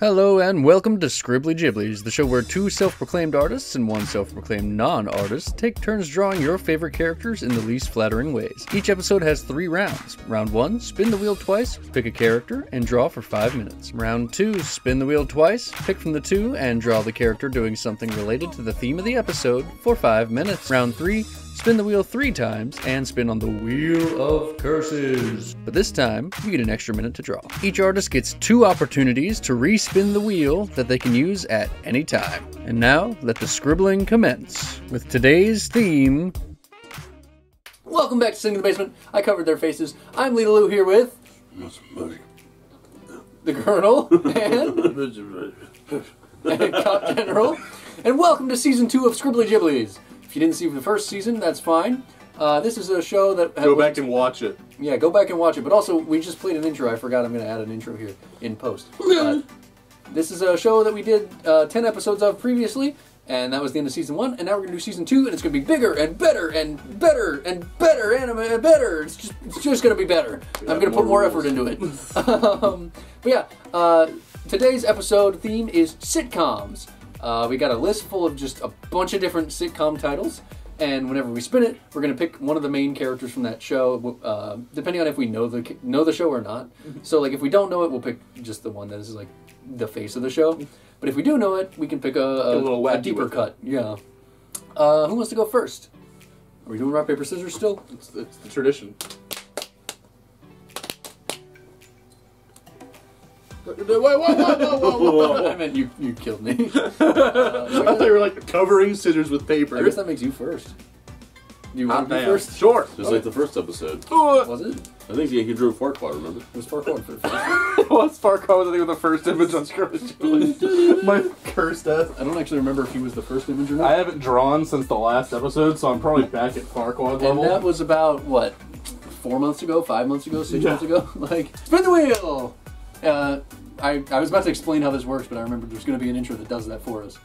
Hello and welcome to Scribbly Jibblies, the show where two self proclaimed artists and one self proclaimed non artist take turns drawing your favorite characters in the least flattering ways. Each episode has three rounds. Round one, spin the wheel twice, pick a character, and draw for five minutes. Round two, spin the wheel twice, pick from the two, and draw the character doing something related to the theme of the episode for five minutes. Round three, Spin the wheel three times and spin on the Wheel of Curses. But this time, you get an extra minute to draw. Each artist gets two opportunities to respin the wheel that they can use at any time. And now, let the scribbling commence with today's theme. Welcome back to Sitting in the Basement. I covered their faces. I'm Leedle-Lue here with the Colonel and, and Cop General. And welcome to season two of Scribbly Jibblies. If you didn't see the first season, that's fine. Uh, this is a show that Go back and watch it. yeah, go back and watch it. But also, we just played an intro. I forgot I'm going to add an intro here in post. Uh, this is a show that we did uh, ten episodes of previously, and that was the end of season one. And now we're going to do season two, and it's going to be bigger and better and better and better and uh, better. It's just, it's just going to be better. I'm going to put more more effort into it. um, but yeah, uh, today's episode theme is sitcoms. Uh, we got a list full of just a bunch of different sitcom titles, and whenever we spin it, we're gonna pick one of the main characters from that show, uh, depending on if we know the know the show or not. So, like, if we don't know it, we'll pick just the one that is like the face of the show. But if we do know it, we can pick a, a, A little a deeper cut. Yeah. Uh, who wants to go first? Are we doing rock paper scissors still? It's, it's the tradition. Wait, wait, wait, whoa, whoa, whoa, I meant you. You killed me. I thought they were like covering scissors with paper. I guess that makes you first. You ah, want Hot to be first? Sure. Just like the first episode. Oh, uh, was it? I think Yankee drew Farquaad, remember? It was Farquaad for the first. What's Farco? I think was the first image on Scribbly My cursed death. I don't actually remember if he was the first image or not. I haven't drawn since the last episode, so I'm probably back at Farquaad level. And that was about what, four months ago, five months ago, six Yeah. months ago. Like spin the wheel. Uh, I I was about to explain how this works, but I remember there's going to be an intro that does that for us.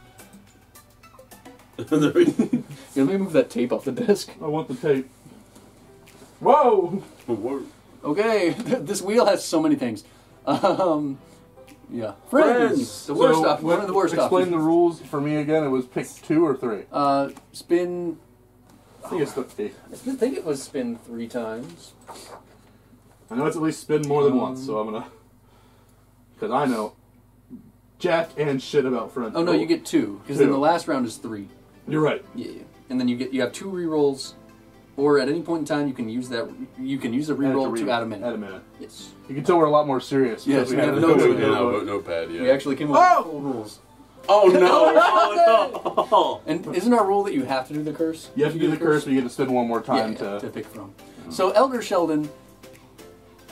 There we- Yeah, let me move that tape off the desk. I want the tape. Whoa! Okay, this wheel has so many things. Um, yeah, friends. Friends. The worst so, off. One of the worst Explain options. the rules for me again. It was pick two or three. Uh, spin. I think it's the three. I think it was spin three times. I know it's at least spin more than once, so I'm gonna. Because I know jack and shit about friends. Oh no, you oh, get two because then Two. the last round is three. You're right. Yeah, yeah. And then you get you have two rerolls, or at any point in time you can use that you can use a reroll to add a minute. Add a minute. Yes. You can tell we're a lot more serious. Yes, because we have had notes to- in there. No, notepad, yeah. We actually came up Oh! with full rules. Oh no! oh, no! And isn't our rule that you have to do the curse? You have to do the curse, but you get to spin one more Yeah, time yeah, to. to pick from. So Elder Sheldon.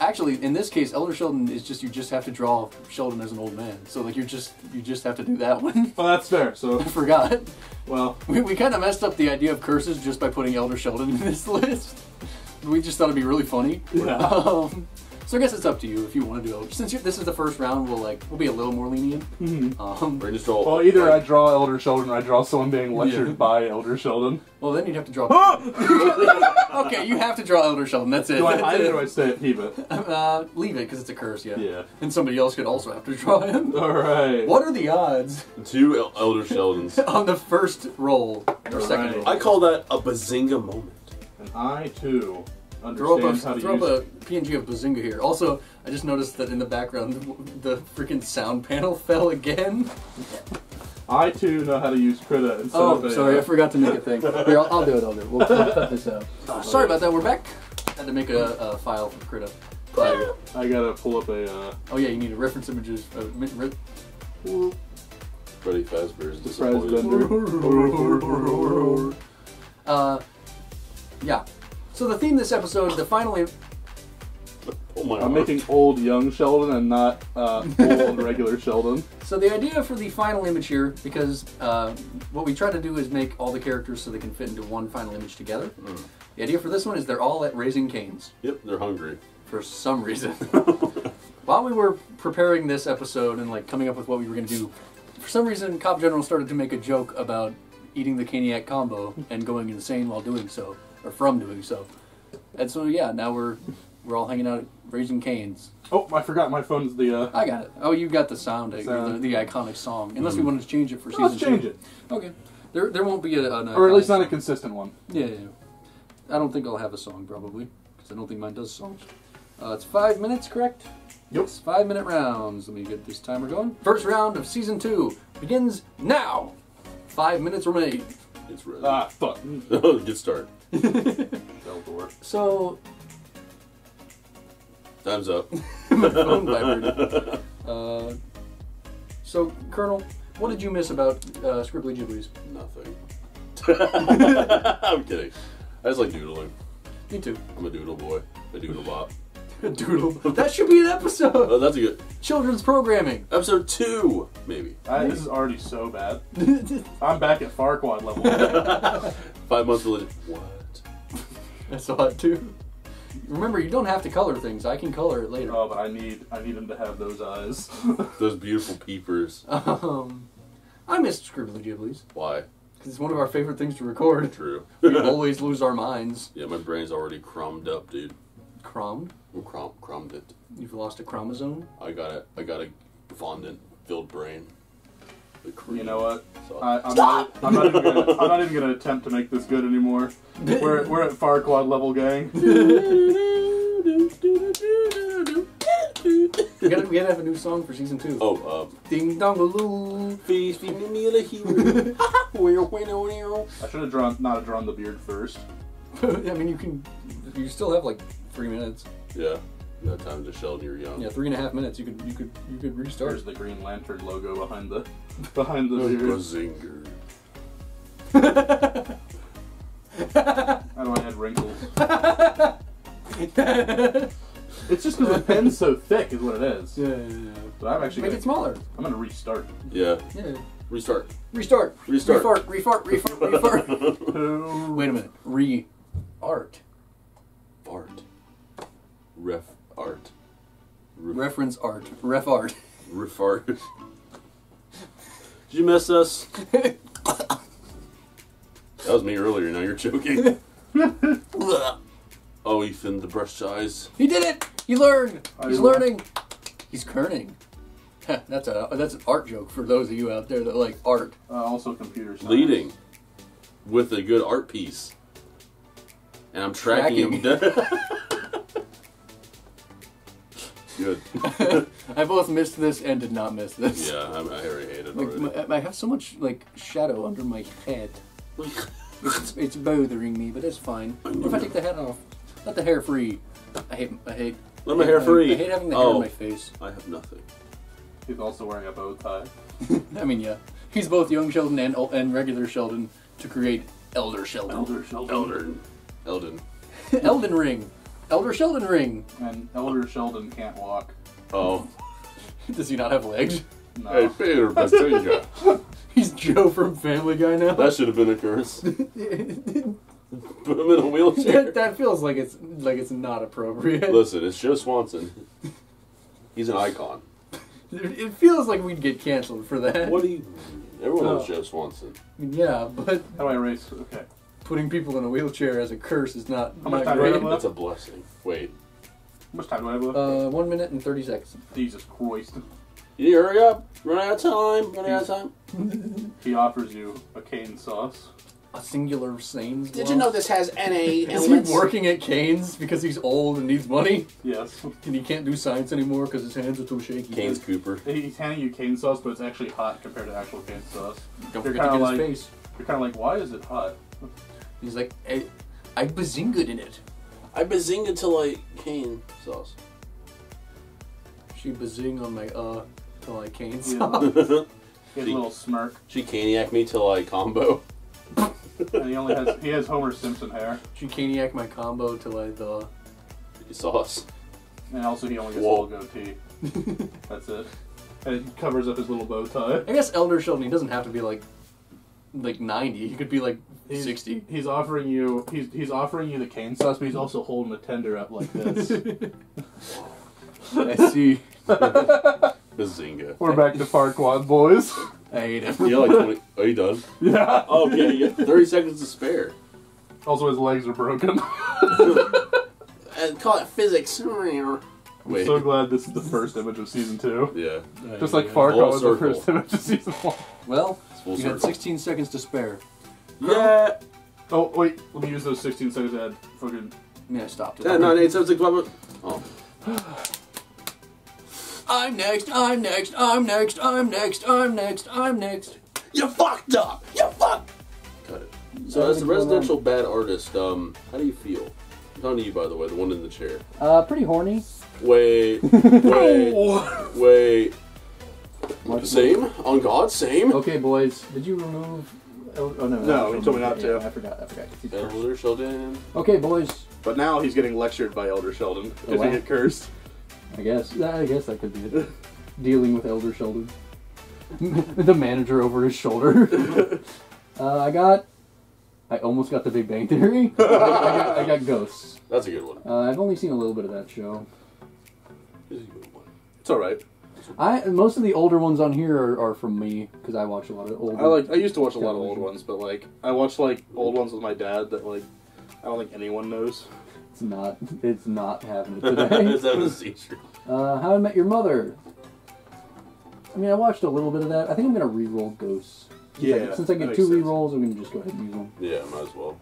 Actually, in this case, Elder Sheldon is just you just have to draw Sheldon as an old man. So like you just you just have to do that one. Well, that's fair. So, I forgot. well, We, we kind of messed up the idea of curses just by putting Elder Sheldon in this list. We just thought it'd be really funny. Yeah. Um, so I guess it's up to you if you want to do Elder. Since you're, this is the first round, we'll like we'll be a little more lenient. Um, Or just draw. well, either I draw Elder Sheldon or I draw someone being lectured Yeah. by Elder Sheldon. well, then you'd have to draw. okay, you have to draw Elder Sheldon. That's it. Do I That's hide it it. or do I stay it? Keep it? Uh, leave it because it's a curse. Yeah. Yeah. And somebody else could also have to draw him. All right. What are the odds Two El- Elder Sheldons. on the first roll or second Right. roll? I call that a bazinga moment. And I too Throw up understand how a to throw use. up a PNG of Bazinga here. Also, I just noticed that in the background, the, the freaking sound panel fell again. I too know how to use Krita instead Oh, of a, sorry, uh, I forgot to make a thing. Here, I'll, I'll do it. I'll do it. We'll, we'll cut this out. Uh, sorry about that. We're back. Had to make a, a file for Krita. Uh, I gotta pull up a. Uh, oh yeah, you need a reference images. Uh, mi- ri- Freddy Fazbear's surprise disappointed. uh, yeah. So the theme this episode, the final. Im- Oh my I'm god. making old young Sheldon and not uh, old regular Sheldon. So the idea for the final image here, because uh, what we try to do is make all the characters so they can fit into one final image together. The idea for this one is they're all at Raising Canes Yep, they're hungry. for some reason. While we were preparing this episode and like coming up with what we were going to do, for some reason Cop General started to make a joke about eating the Caniac combo and going insane while doing so, or from doing so. And so yeah, now we're We're all hanging out at Raising Canes. Oh, I forgot my phone's the. Uh, I got it. Oh, you got the sound, Sound. The, the iconic song. Unless we wanted to change it for season let's change two. it, Okay. There, there won't be a, an or at least not a consistent one. Yeah, yeah, yeah. I don't think I'll have a song probably because I don't think mine does songs. Uh, it's five minutes, correct? Yep. It's five minute rounds. Let me get this timer going. First round of season two begins now. Five minutes remain. It's ready. Ah, fuck. Good start. Eldor. So Time's up. my phone vibrated. Uh, so Colonel, what did you miss about uh, Scribbly Jibblies? Nothing. I'm kidding. I just like doodling. Me too. I'm a doodle boy. A doodle bop. Doodle. That should be an episode. Oh, that's a good Children's programming. episode two, maybe. I, this is already so bad. I'm back at Farquaad level. Five months later. What? I saw it too. Remember, you don't have to color things. I can color it later. oh, but I need I need him to have those eyes. Those beautiful peepers. Um, I miss Scribbly Jibblies Why? because it's one of our favorite things to record. True. We always lose our minds. yeah, my brain's already crumbed up, dude. Crumbed. I'm crum- crumbed it. You've lost a chromosome. I got a, I got a fondant filled brain. The cream. you know what? So- I, I'm, not, I'm not even gonna I'm not even gonna attempt to make this good anymore. We're we're at Farquaad level, gang. We gotta, we gotta have a new song for season two. oh, um, Ding dongaloo. feast me meal a hero. I should have drawn not have drawn the beard first. I mean, you can. You still have like three minutes. Yeah, no time to Sheldon. You're young. Yeah, three and a half minutes. You could you could you could restart. There's the Green Lantern logo behind the behind the oh, beard. Bazinger. How do I add wrinkles? It's just because the pen's so thick, is what it is. yeah, yeah, yeah. But I'm actually Make gonna, it smaller. I'm gonna restart. Yeah. Yeah. Restart. Restart. Restart. Refart. Refart. Refart. Refart. Wait a minute. Re art. Fart. Ref art. Ref, Reference art. Ref art. ref art. Did you miss us? That was me earlier. Now you're joking. oh, Ethan, the brush eyes. he did it. He learned. I He's lo- learning. He's kerning. that's a that's an art joke for those of you out there that like art. Uh, also computer science. Leading with a good art piece. And I'm tracking, him. Good. I both missed this and did not miss this. yeah, I, I already hate it Like already. my, I have so much like shadow under my head. It's, it's bothering me, but it's fine. What if I take the head off? Let the hair free. I hate. I hate. Let my hair I- free. I hate having the hair Oh. on my face. I have nothing. He's also wearing a bow tie. I mean, yeah, he's both young Sheldon and and regular Sheldon to create Elder Sheldon. Elder Sheldon. Elden. Elden. Elden Ring. Elder Sheldon Ring. And Elder Sheldon can't walk. Oh. Does he not have legs? No. Hey, Peter Bazinga. He's Joe from Family Guy now. That should have been a curse. Put him in a wheelchair. that, that feels like it's like it's not appropriate. Listen, it's Joe Swanson. He's an icon. It feels like we'd get canceled for that. What do you? Everyone loves Oh. Joe Swanson. Yeah, but How do I erase? Okay. Putting people in a wheelchair as a curse is not, How much not time do I great. have left? That's a blessing. Wait, How much time do I have left? Uh, one minute and thirty seconds. Jesus Christ. you need to hurry up. Run out of time. Run out of time. He offers you a cane sauce. A singular Sanes. Did you know this has NA Is he working at Canes because he's old and needs money? Yes. And he can't do science anymore because his hands are too shaky. Canes Cooper. He's handing you cane sauce, but it's actually hot compared to actual cane sauce. Don't You're forget to kinda get his like- face. You're kind of like, why is it hot? He's like, I, I bazingaed in it. I bazinga till I cane sauce. She bazing on my uh till I cane Yeah. sauce. He has a little smirk, she caniac me till I combo. and he only has he has Homer Simpson hair, She caniac my combo till I the. Sauce. and also he only gets a little goatee. That's it. And it covers up his little bow tie. I guess Elder Sheldon. He doesn't have to be like, like ninety. He could be like He's, sixty. He's offering you he's he's offering you the cane sauce, but he's also holding the tender up like this. I see. Bazinga. We're back to Farquaad, boys. I hate him. Yeah, like 20. Are you done? Yeah. Okay, you got 30 seconds to spare. Also, his legs are broken. uh, call it physics. Wait. So glad this is the first image of season two. yeah. Just like Yeah. Far Full was the circle. first image of season one. Well, It's full you had circle. 16 seconds to spare. Yeah. Oh wait, let me use those 16 seconds to add fucking. Yeah, I stopped it. 10, 9, 8, 7, 6, 5, Oh. I'm next, I'm next, I'm next, I'm next, I'm next, I'm next. You fucked up! You fucked! Cut it. So, as a residential bad artist, um, how do you feel? I'm talking to you, by the way, the one in the chair. Uh, pretty horny. Wait, wait, wait. What- Same? On God, same? Okay, boys, did you remove? Oh, oh no, No, you told me not Yeah, to. I forgot. I forgot. Elder Sheldon. Okay, boys. But now he's getting lectured by Elder Sheldon because Oh, wow. he get cursed. I guess. I guess that could be it. Dealing with Elder Sheldon. the manager over his shoulder. uh, I got. I almost got the Big Bang Theory. I, got, I got Ghosts. That's a good one. Uh, I've only seen a little bit of that show. This is a good one. It's all right. I most of the older ones on here are, are from me because I watch a lot of old. I like. I used to watch a lot of old Television. ones, but like I watched like old ones with my dad that like I don't think anyone knows. It's not. It's not happening today. Is that a seizure? uh, How I Met Your Mother. I mean, I watched a little bit of that. I think I'm gonna re-roll Ghosts. Since I- Yeah, Since I that get makes two sense. re-rolls, I'm gonna just go ahead and use them. Yeah, might as well.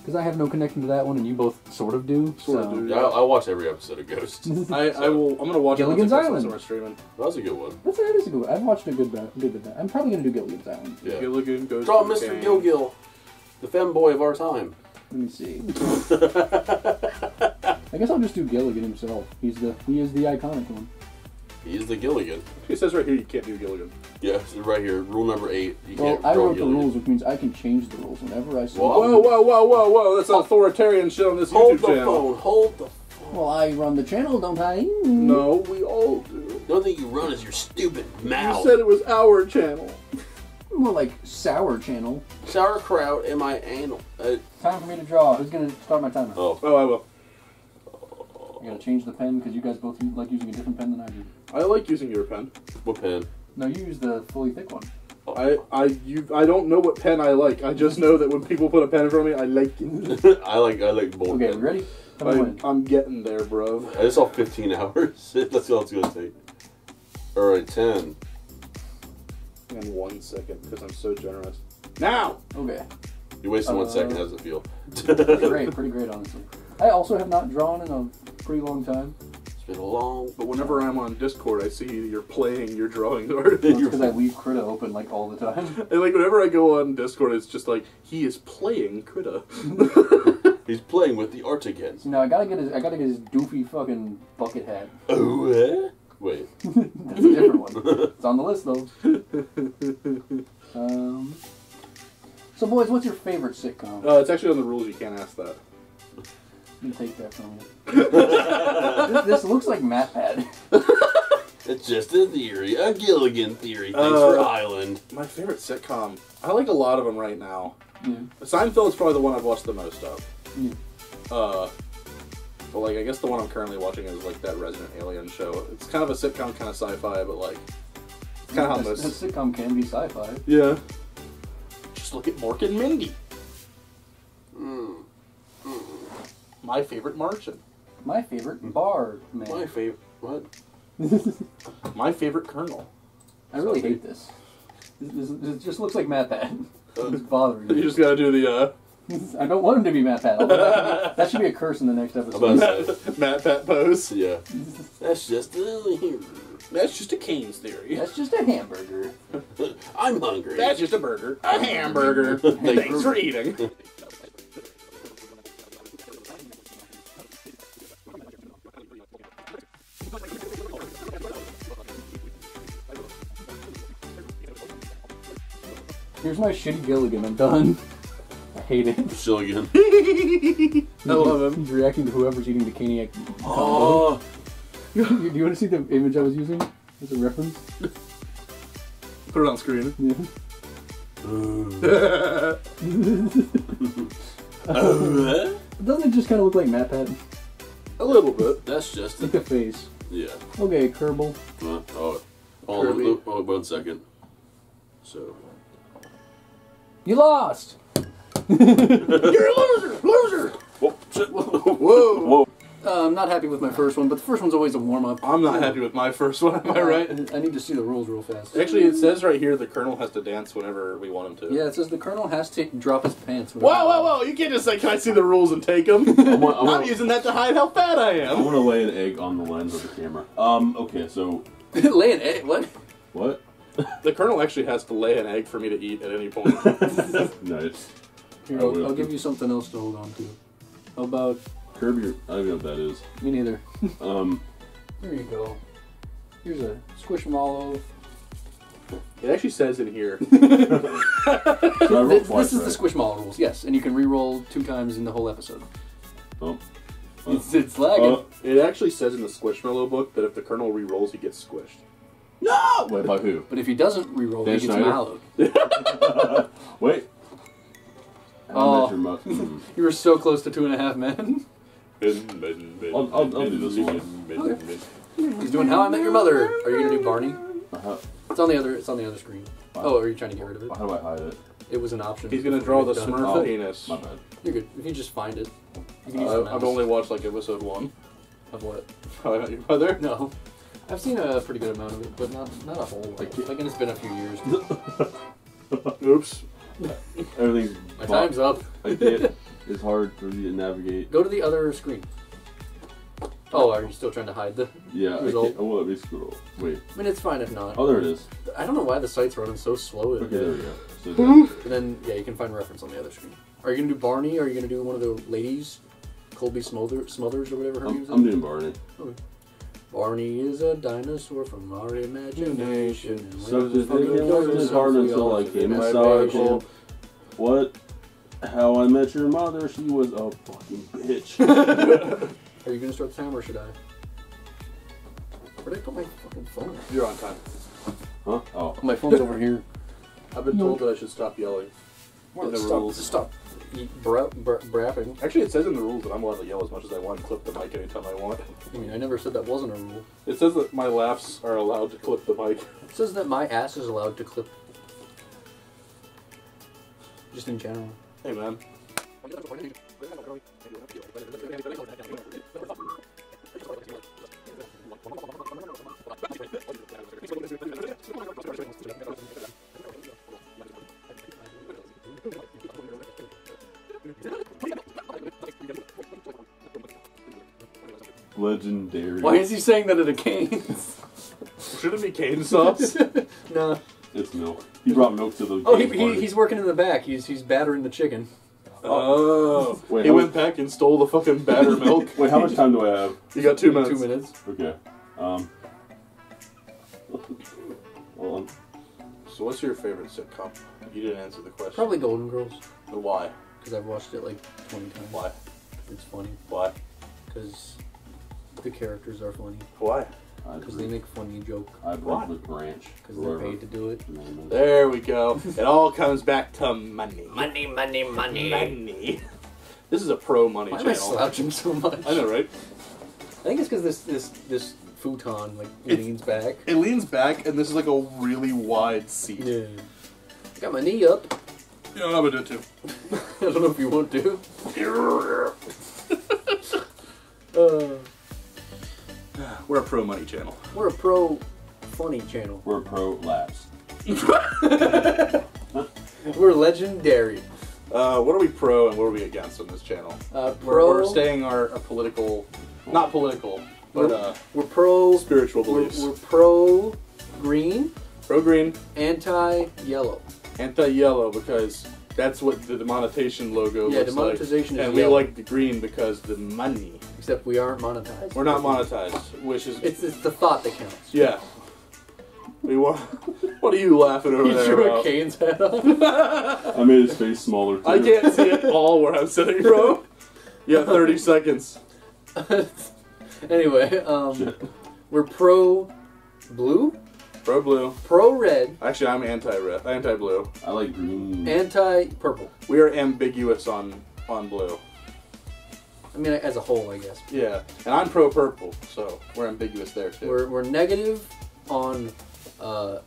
Because I have no connection to that one, and you both sort of do. Sort so. of do. Yeah, I, I watch every episode of Ghost. I, I will. I'm gonna watch Gilligan's it once it Island. somewhere streaming. That's a good one. That's that is a good one. I've watched a good bit, good bit of that. I'm probably gonna do Gilligan's Island. Yeah. Gilligan goes. Draw Mr. game. Gilgil, the femboy of our time. Let me see. I guess I'll just do Gilligan himself. He's the he is the iconic one. He's the Gilligan. It says right here you can't do Gilligan. Yeah, right here, rule number eight. You Well, can't I draw wrote the rules, which means I can change the rules whenever I so. Whoa. Whoa, whoa, whoa, whoa, whoa! That's authoritarian shit on this Hold YouTube the phone. Hold the phone. Well, I run the channel, don't I? No, we all do. The only thing you run is your stupid mouth. You said it was our channel. More like sour channel. Sauerkraut in my anal. Uh, Time for me to draw. Who's gonna start my timer? oh, Oh, I will. I gotta change the pen because you guys both like using a different pen than I do. I like using your pen. what pen? No, you use the fully thick one. I, I, you, I don't know what pen I like. I just know that when people put a pen in front of me, I like it. I like I like both. Okay, we pens. ready? I, when. I'm getting there, bro. I just saw 15 hours. That's all it's gonna take. All right, 10. In one second, because I'm so generous. Now. Okay. You wasted one Uh, second. How does it feel? Pretty great, pretty great, honestly. I also have not drawn in a pretty long time. It's been a long. But whenever I'm on Discord, I see you're playing your drawing art. That's because I leave Krita open like all the time. And like whenever I go on Discord, it's just like he is playing Krita. He's playing with the art again. So now I gotta get his, I gotta get his doofy fucking bucket hat. Oh, eh? Wait. That's a different one. It's on the list though. Um. So boys, what's your favorite sitcom? uh, it's actually on the rules. You can't ask that. Let me take that from you. this, this looks like MatPat. It's just a theory, a Gilligan theory. Thanks Uh, for Island. My favorite sitcom. I like a lot of them right now. Yeah. is probably the one I've watched the most of. Yeah. Uh, but like I guess the one I'm currently watching is like that Resident Alien show. It's kind of a sitcom, kind of sci-fi, but like it's kind of how A- a most. sitcom can be sci-fi. Yeah. Just look at Mork and Mindy. Mm. My favorite Martian. My favorite bard My favorite. What? My favorite Colonel. I really hate this. This, this. It just looks like MatPat. It's bothering me. You just gotta do the uh, I don't want him to be MatPat. That, that should be a curse in the next episode. to say. MatPat pose. Yeah. That's just a. That's just a Canes theory. That's just a hamburger. I'm hungry. That's just a burger. A hamburger. Thanks for eating. Here's my shitty Gilligan. I'm done. I hate it. Gilligan. I love him. He's reacting to whoever's eating the caniac. Oh. Do you want to see the image I was using as a reference? Put it on screen. Yeah. Uh, Doesn't it just kind of look like MatPat? A little bit. That's just Like a. the face. Yeah. Okay, Kerbal. Uh, oh. Hold on, Kirby. look, hold one second. So. You lost! You're a loser. Loser. Whoop. Whoa! Whoa. Uh, I'm not happy with my first one, but the first one's always a warm up. I'm not happy with my first one. Am I right? I need to see the rules real fast. Actually, it says right here the colonel has to dance whenever we want him to. Yeah, it says the colonel has to drop his pants. Whoa, whoa, whoa! You can't just say, "Can I see the rules and take them"? I want, I I'm want, using that to hide how fat I am. I am. want to lay an egg on the lens of the camera. Um. Okay. So Lay an egg. What? what? The colonel actually has to lay an egg for me to eat at any point. nice. Here, I I'll, will. I'll give you something else to hold on to. How about Curb your. I don't know what that is. me neither? Um. Here you go. Here's a squishmallow. it actually says in here. So I rolled This, twice, this is the right? squishmallow rules, yes, and you can re-roll two times in the whole episode. Oh. It's, it's lagging. Uh, It actually says in the Squishmallow book that if the colonel re-rolls, he gets squished. No. Wait. By who? but if he doesn't re-roll, Dan he gets Schneider? mallowed. Wait. Oh. I met your mo- hmm. You were so close to two and a half men. I'll- I'll- I'll do this one. He's doing How I Met Your Mother. Are you gonna do Barney? Uh-huh. It's on the other. It's on the other screen. Oh, are you trying to get rid of it? How do I hide it? It was an option. He's gonna draw the we get. Smurf Oh. penis. My bad. You're good. If you just find it, you can use Uh. I've only watched like episode one. of what? How I Met Your Mother. No, I've seen a pretty good amount of it, but not not a whole lot. can't- Like, and it's been a few years. Oops. Everything's. My blocked. time's up. I can't. It's hard for me to navigate. Go to the other screen. Oh, are you still trying to hide the? Yeah, I Result. can't. Oh, let me scroll. Wait. I mean, it's fine if not. Oh, there it is. I don't know why the site's running so slow. Okay, there we go. So And then yeah, you can find reference on the other screen. Are you gonna do Barney? Are you gonna do one of the ladies, Colby Smother, Smothers or whatever her I'm, name is? I'm doing Barney. Barney is a dinosaur from our imagination. and So lives the in fucking thing was Kansas, his heart we until all I came in inside imagination. What? How I met your mother? She was a fucking bitch. Are you gonna start the timer or should I? Where'd I put my fucking phone? You're on time. huh? Oh. My phone's over here. I've been told that I should stop yelling. In the stop, rules. Stop. Bra- bra- brapping. Actually, it says in the rules that I'm allowed to yell as much as I want and clip the mic anytime I want. I mean, I never said that wasn't a rule. It says that my laughs are allowed to clip the mic. It says that my ass is allowed to clip. Just in general. Hey, man. Legendary. Why is he saying that at a Cane's? Should it be cane sauce? no. It's milk. He brought milk to the. Oh, he, game he, he's working in the back. He's he's battering the chicken. Oh. Wait, he how went back and stole the fucking batter milk. Wait, how much time do I have? You got two minutes. Two minutes. Okay. Um. Hold on. So, what's your favorite sitcom? You didn't answer the question. Probably Golden Girls But Why? Because I've watched it like twenty times. Why? It's funny Why? because the characters are funny Why? Because they make funny joke I Why? broke the branch. because they're Whoever paid to do it. the name is. There we go. it all comes back to money. Money, money, money. Money. This is a pro money Why am I slouching so much? I know, right? I think it's because this this this futon like It's- leans back. It leans back, and this is like a really wide seat. Yeah. Got my knee up. Yeah, I'm gonna do it too. I don't know if you want to. Uh, We're a pro money channel. we're a pro funny channel. We're pro labs. We're legendary. Uh, what are we pro and what are we against on this channel? Uh, We're, pro. we're staying our a political, not political, but uh, We're pro. spiritual We're, beliefs. we're pro green, pro green, anti yellow. Anti yellow because that's what the demonetization logo Yeah, looks demonetization like. is And we like the green because the money. Except we aren't monetized. We're not monetized, which is It's, it's the thought that counts. yeah. We want. What are you laughing over He there threw a about? Cane's hat on. I made his face smaller too. I can't see it all where I'm sitting, bro. You have 30 seconds. anyway, um, we're pro blue, Pro blue. pro red, Actually, I'm anti-red, anti-blue. I like green. anti purple. We are ambiguous on on blue. I mean, as a whole, I guess. Yeah, and I'm pro purple, so we're ambiguous there too. We're, we're negative on uh,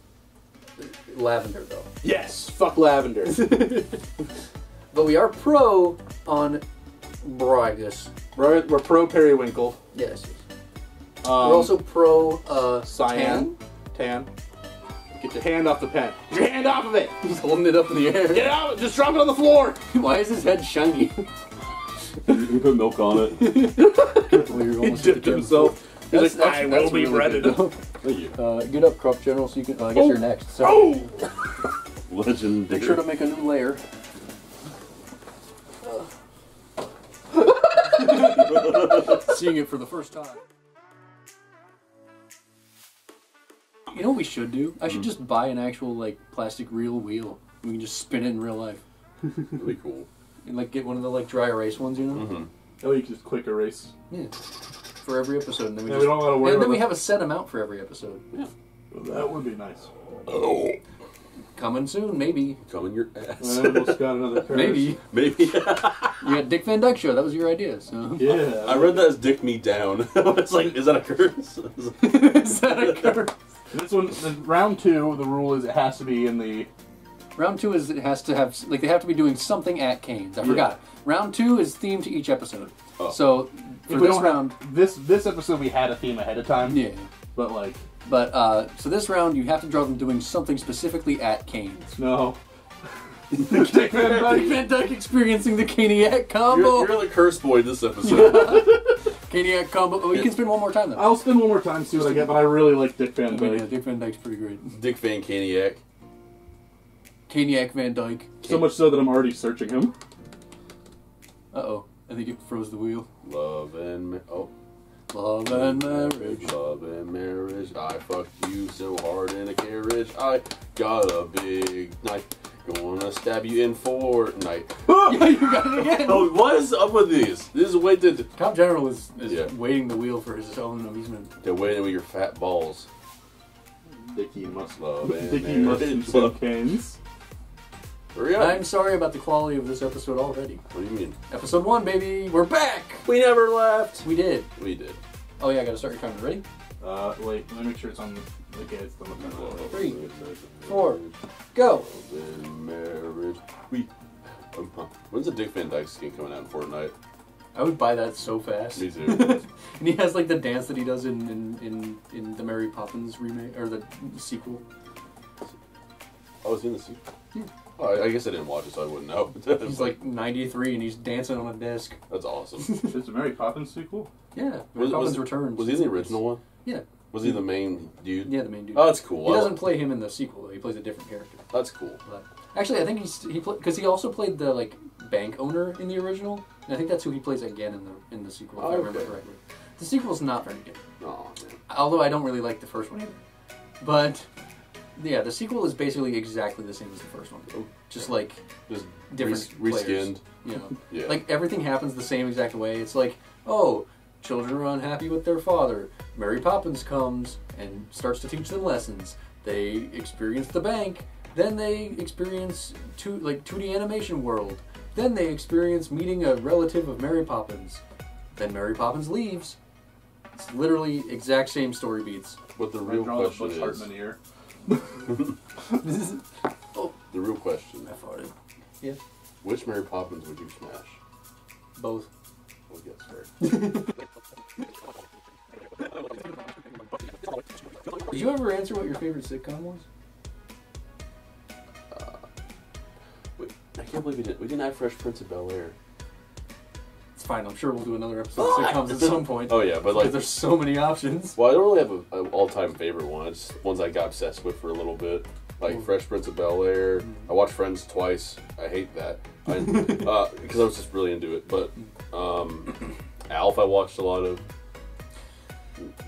lavender, though. yes, fuck lavender. But we are pro on Brigus. We're, we're pro Periwinkle. Yes. Um, We're also pro uh, cyan. Tan. Get your hand off the pen. Get your hand off of it. He's holding it up in the air. Get out. Just drop it on the floor. Why is his head shiny? You put milk on it. He dipped himself. He's That's, like, that's, I that's will be really breaded. good, though. Thank you. Uh, get up, Crop General, so you can. Uh, I guess Oh. you're next. So Oh! Legend. make sure to make a new layer. Seeing it for the first time. You know what we should do? I should just buy an actual like plastic reel wheel. We can just spin it in real life. Really cool. And like get one of the like dry erase ones, you know? Mm-hmm. Oh, you can just quick erase. Yeah. For every episode, and then we Yeah, just we don't gotta worry and then we that. have a set amount for every episode. Yeah. That would be nice. Oh. Coming soon, maybe. Coming your ass. I almost got another pair. Maybe. Maybe. You got Dick Van Dyke show. That was your idea. So. Yeah. I read that as dick me down. it's like, is that a curse? Is that a curse? This one, the round two, the rule is it has to be in the. Round two is it has to have like they have to be doing something at Canes. I forgot. Round two is themed to each episode. Oh. So for If we this don't round, have, this this episode we had a theme ahead of time. yeah. But like, But uh, so this round you have to draw them doing something specifically at Canes. no. Dick Van Dick Van Dyke experiencing the Caniac combo. You're, you're the curse boy this episode. Caniac combo. Oh, you can spend one more time though. I'll spend one more time, see what I get, but I really like Dick Van I mean, yeah, Dyke. Dick Van Dyke's pretty great. Dick Van Caniac. Caniac Van Dyke. So much so that I'm already searching him. Uh oh. I think it froze the wheel. Love and ma- oh, Love and marriage. love and marriage. I fucked you so hard in a carriage. I got a big knife. Gonna stab you in Fortnite. yeah, you got it again. Oh, what is up with these? This is way to Cop General is, is Yeah. waiting the wheel for his own amusement. they're waiting with your fat balls. Dicky must Love and Dicky must marriage. some. Hurry up! I'm sorry about the quality of this episode already. What do you mean? Episode one, baby, we're back. We never left. We did. We did. Oh yeah, I gotta start your timer. Ready? Uh, wait, let me make sure it's on. The one. Three, four, Go. Love and marriage. We. Um, huh. When's the Dick Van Dyke skin coming out in Fortnite? I would buy that so fast. Me too. and he has like the dance that he does in in, in, in the Mary Poppins remake or the sequel. Oh, it's in the sequel. Yeah. Oh, I, I guess I didn't watch it, so I wouldn't know. He's like 93 and he's dancing on a disc. that's awesome. It's a Mary Poppins sequel. Yeah, Mary Was, Poppins was, Returns. was he in the original one? Yeah. Was he the main dude? Yeah, the main dude. Oh, that's cool. he I doesn't like- play him in the sequel though. He plays a different character. That's cool. But actually, I think he's he because he also played the like bank owner in the original, and I think that's who he plays again in the in the sequel. If I remember Okay. correctly. The sequel's not very good, Oh, man. although I don't really like the first one either. But yeah, the sequel is basically exactly the same as the first one, oh, just like Just different re- players, reskinned. You know, Yeah. like everything happens the same exact way. It's like, oh, children are unhappy with their father. Mary Poppins comes and starts to teach them lessons. They experience the bank. Then they experience two like 2D animation world. Then they experience meeting a relative of Mary Poppins. Then Mary Poppins leaves. It's literally exact same story beats. What the I real draw the question Bush is, Hartman ear. This is the real question, I farted. Yeah, which Mary Poppins would you smash? both. Well, yes, fair. Did you ever answer what your favorite sitcom was? Wait, I can't believe we didn't. We didn't have Fresh Prince of Bel Air. It's fine. I'm sure we'll do another episode of sitcoms at some point. Oh yeah, but like, there's so many options. well, I don't really have an all-time favorite one. It's ones I got obsessed with for a little bit, like Mm. Fresh Prince of Bel Air. I watched Friends twice. I hate that I, uh, because I was just really into it. But um, Alf, I watched a lot of.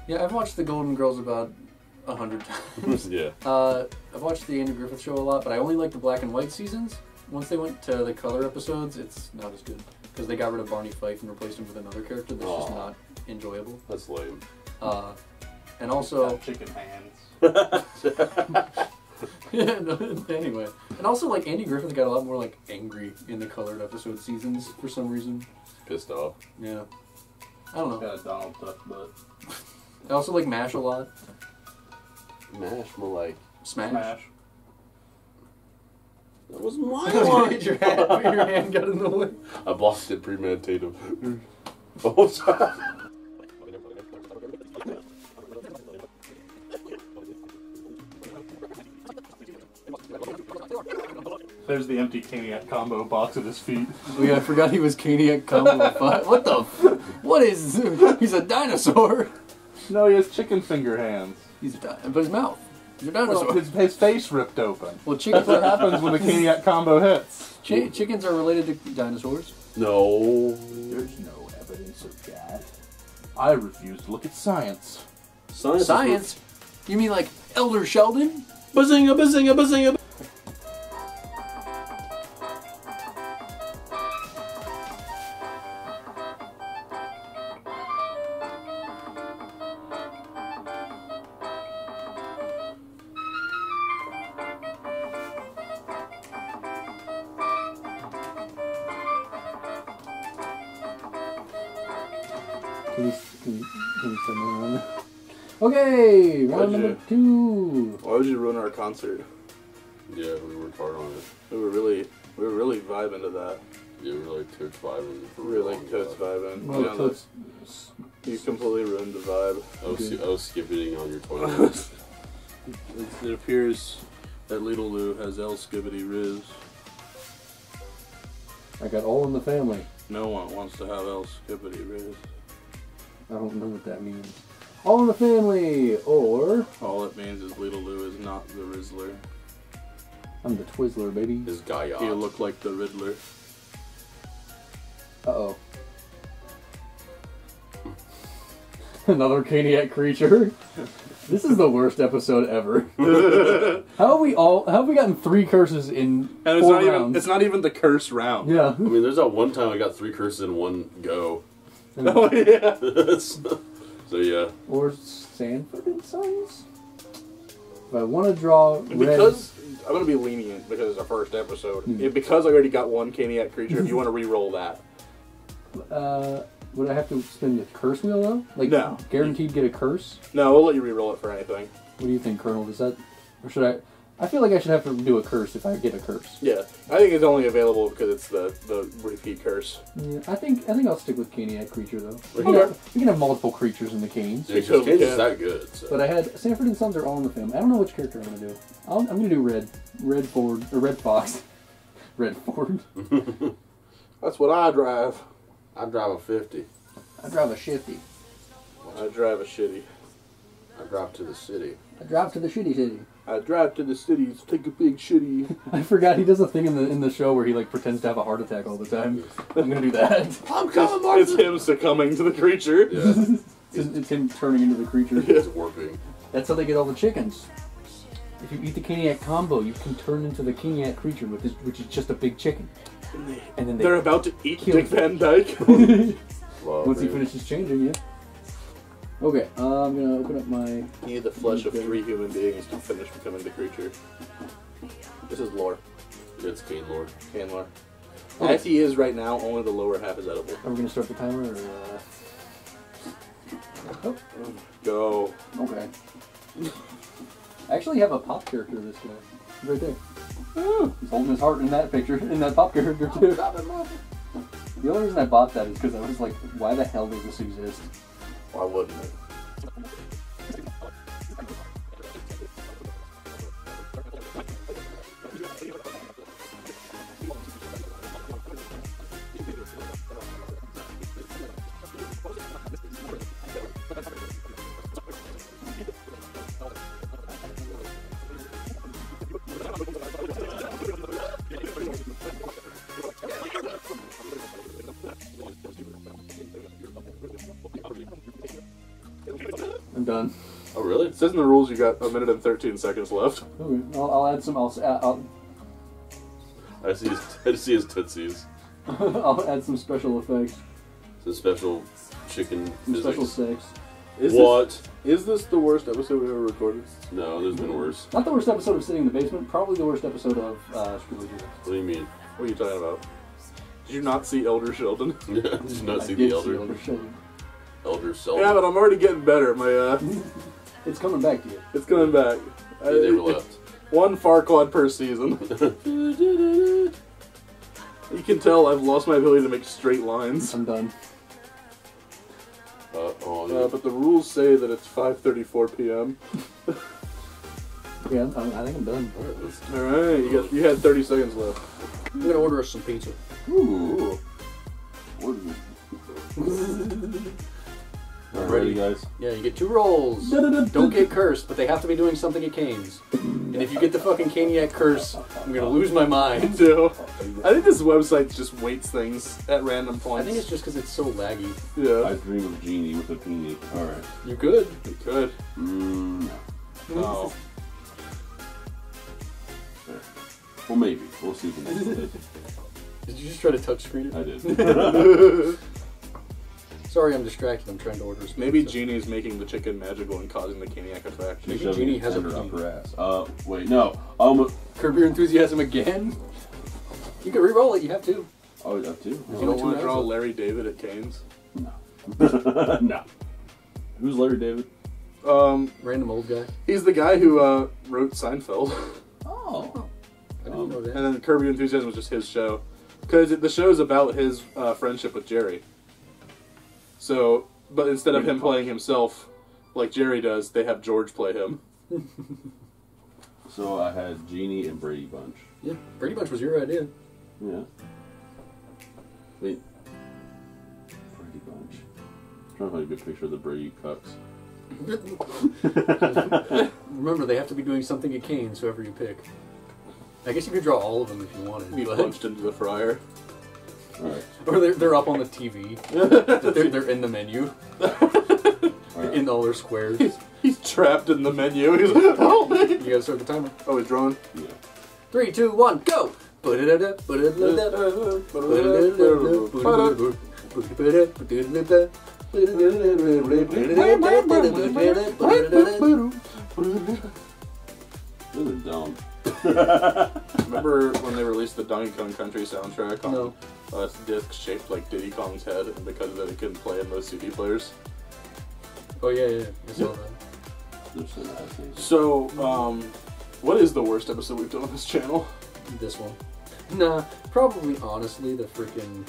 Yeah, I've watched the Golden Girls about a hundred times. yeah, uh, I've watched the Andy Griffith Show a lot, but I only like the black and white seasons. Once they went to the color episodes, it's not as good because they got rid of Barney Fife and replaced him with another character that's just not enjoyable. that's lame. Uh, and also, chicken hands. anyway, and also like Andy Griffith got a lot more like angry in the colored episode seasons for some reason. Pissed off. Yeah, I don't know. Got a Donald Duck butt. I also like Mash a lot. Mash more like Smash. Smash. That was my your, line. hand, your hand got in the way. I blocked it premeditative. oh, sorry. There's the empty Caniac combo box at his feet. Oh yeah, I forgot he was Caniac Combo What the f- What is... He's a dinosaur. No, he has chicken finger hands. He's a di- but his mouth. He's a Well, dinosaur. his, his face ripped open. Well, That's what are, happens when the Caniac combo hits. chi- chickens are related to dinosaurs. No. There's no evidence of that. I refuse to look at science. Science. is Science? You mean like Elder Sheldon? what- Bazinga, bazinga, bazinga. Me one? Okay, round Why'd number you- two. Why would you ruin our concert? Yeah, we worked hard on it. We were really, we were really vibing to that. Yeah, we were like totes vibing. for We were like long totes vibing. Well, Yeah, totes- You completely ruined the vibe. Oh, I was, I was oh, skipping on your toilet. It, it appears that Leedle-Lue has El Skibbity Riz. I got all in the family. No one wants to have El Skibbity Riz. I don't know what that means. All in the family, or All it means is Leedle-Lue is not the Rizzler. I'm the Twizzler, baby. His guy He look like the Riddler. Uh oh. Another Caniac creature. This is the worst episode ever. how have we all? How have we gotten three curses in And it's four not even rounds? it's not even the curse round. yeah. I mean, there's that one time I got three curses in one go. Oh yeah. so yeah, or Sanford and Sons. If I want to draw red, Because I'm gonna be lenient because it's our first episode. Yeah, because I already got one Caniac creature, if you want to re-roll that, uh, would I have to spin the curse wheel though? Like No. guaranteed get a curse. no, we'll let you re-roll it for anything. What do you think, Colonel? Does that, or should I? I feel like I should have to do a curse if I get a curse. Yeah, I think it's only available because it's the the repeat curse. Yeah, I think I think I'll stick with Caniac creature though. We Okay. can, have, we can have multiple creatures in the canes. yeah, 'cause totally Kane's can. is that good. So. But I had Sanford and Sons are all in the family. I don't know which character I'm gonna do. I'll, I'm gonna do Red, Red Ford or Redd Foxx, Red Ford. That's what I drive. I drive a fifty. I drive a shifty. I drive a shitty. I drive to the city. I drive to the shitty city. I drive to the cities, take a big shitty. I forgot he does a thing in the in the show where he like pretends to have a heart attack all the time. I'm gonna do that. I'm coming, it's, it's him succumbing to the creature. Yeah, It's, it's him turning into the creature. it's warping. That's how they get all the chickens. If you eat the Caniac combo, you can turn into the Caniac creature, which is, which is just a big chicken. And then they, They're about to eat Kill Dick Van Dyke. Once he finishes changing, yeah. Okay, uh, I'm gonna open up my. You need the flesh of three human beings to finish becoming the creature. This is lore. It's Kane Lord. And lore. Okay. As he is right now, only the lower half is edible. Are we gonna start the timer? Or, uh... Oh, Go. okay. I actually have a pop character this guy. Right there. He's holding his heart in that picture, in that pop character too. The only reason I bought that is because I was like, why the hell does this exist? Why wouldn't it? It says in the rules you got a minute and 13 seconds left. Okay, I'll, I'll add some. I'll, s- uh, I'll, I see his, I see his tootsies. I'll add some special effects, Some special chicken some special physics. sex. Is what? This, is this the worst episode we've ever recorded? No, there's been worse. Not the worst episode of sitting in the basement. Probably the worst episode of uh, Scrooge. What do you mean? What are you talking about? Did you not see Elder Sheldon? Did you not I see did the elder? Elder Sheldon. Elder Sheldon. Yeah, but I'm already getting better. My uh, It's coming back to you. it's coming back. Yeah, they I- never left. One Farquaad per season. you can tell I've lost my ability to make straight lines. I'm done. Uh, oh, Uh, but the rules say that it's 5:34 p.m. Yeah, I'm, I think I'm done. All right, All right, you got you had 30 seconds left. I'm gonna order us some pizza. Ooh. What is it? Alright, ready, guys? Yeah, you get two rolls. Don't get cursed, but they have to be doing something at Canes. And if you get the fucking Caniac curse, I'm gonna lose my mind. Too. I think this website just weights things at random points. I think it's just because it's so laggy. yeah. I dream of Jeannie with a peony. Alright. You could. You could. Mm, no. Oh. Well, maybe. We'll see. if we can- Did you just try to touchscreen I it? I did. Sorry, I'm distracted. I'm trying to order some Maybe pizza. is making the chicken magical and causing the Caniac effect. Maybe Shoving Jeannie a has a tender up her ass. Uh, wait, no. Um, Curb your enthusiasm again. You can re-roll it. You have to. oh, up too. You only don't want to draw rounds Larry David at Canes? No. no. Who's Larry David? Um, Random old guy. he's the guy who uh, wrote Seinfeld. Oh. I didn't know that. And then Curb Your Enthusiasm was just his show. Because the show is about his uh, friendship with Jerry. So, but instead of him playing himself like Jerry does, they have George play him. So I had Jeannie and Brady Bunch. Yeah, Brady Bunch was your idea. Yeah. Wait. Brady Bunch. I'm trying to find a good picture of the Brady cucks. Remember, they have to be doing something at Canes, whoever you pick. I guess you could draw all of them if you wanted. He but- punched into the fryer. Alright. Or they're, they're up on the TV. they're, they're in the menu, Alright. in all their squares. You He's trapped in the menu. He's like, help me! gotta start the timer. Oh, he's drawing. yeah. Three, two, one, go! Those are dumb. Remember when they released the Donkey Kong Country soundtrack on No. A disc shaped like Diddy Kong's head, and because of that, it couldn't play in those CD players? Oh yeah, yeah, I saw that. So. So, um, what is the worst episode we've done on this channel? This one. Nah, probably honestly the freaking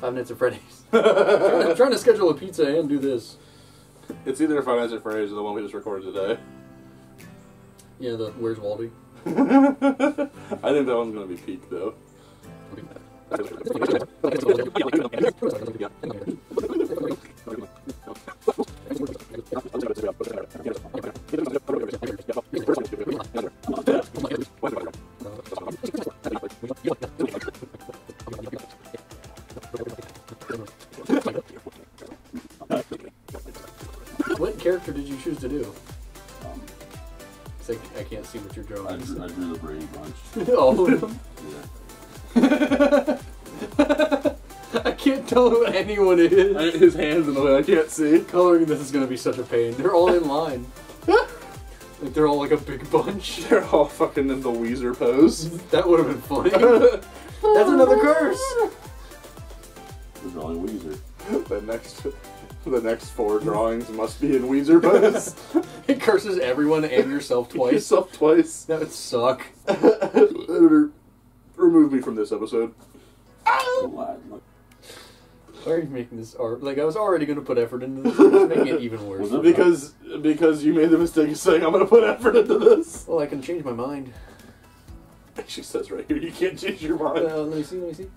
Five Nights at Freddy's. I'm trying to schedule a pizza and do this. It's either Five Nights at Freddy's or the one we just recorded today. Yeah, the Where's Waldy? I think that one's gonna be peak though. What character did you choose to do? I, I can't see what you're I, drawing. drew, I drew the Brady Bunch. All of them. Yeah. I can't tell who anyone is. I- His hands in the way I can't see. Coloring this is gonna be such a pain. They're all in line. like they're all like a big bunch. They're all fucking in the Weezer pose. That would have been funny. That's another curse. We're drawing Weezer. the next, the next four drawings must be in Weezer pose. It curses everyone and yourself twice. Yourself twice. That would suck. Remove me from this episode. Glad. Look, Why are you making this art? Like I was already gonna put effort into this. You're making it even worse. Because because you made the mistake of saying I'm gonna put effort into this. Well, I can change my mind. She says right here, you can't change your mind. Uh, let me see. Let me see.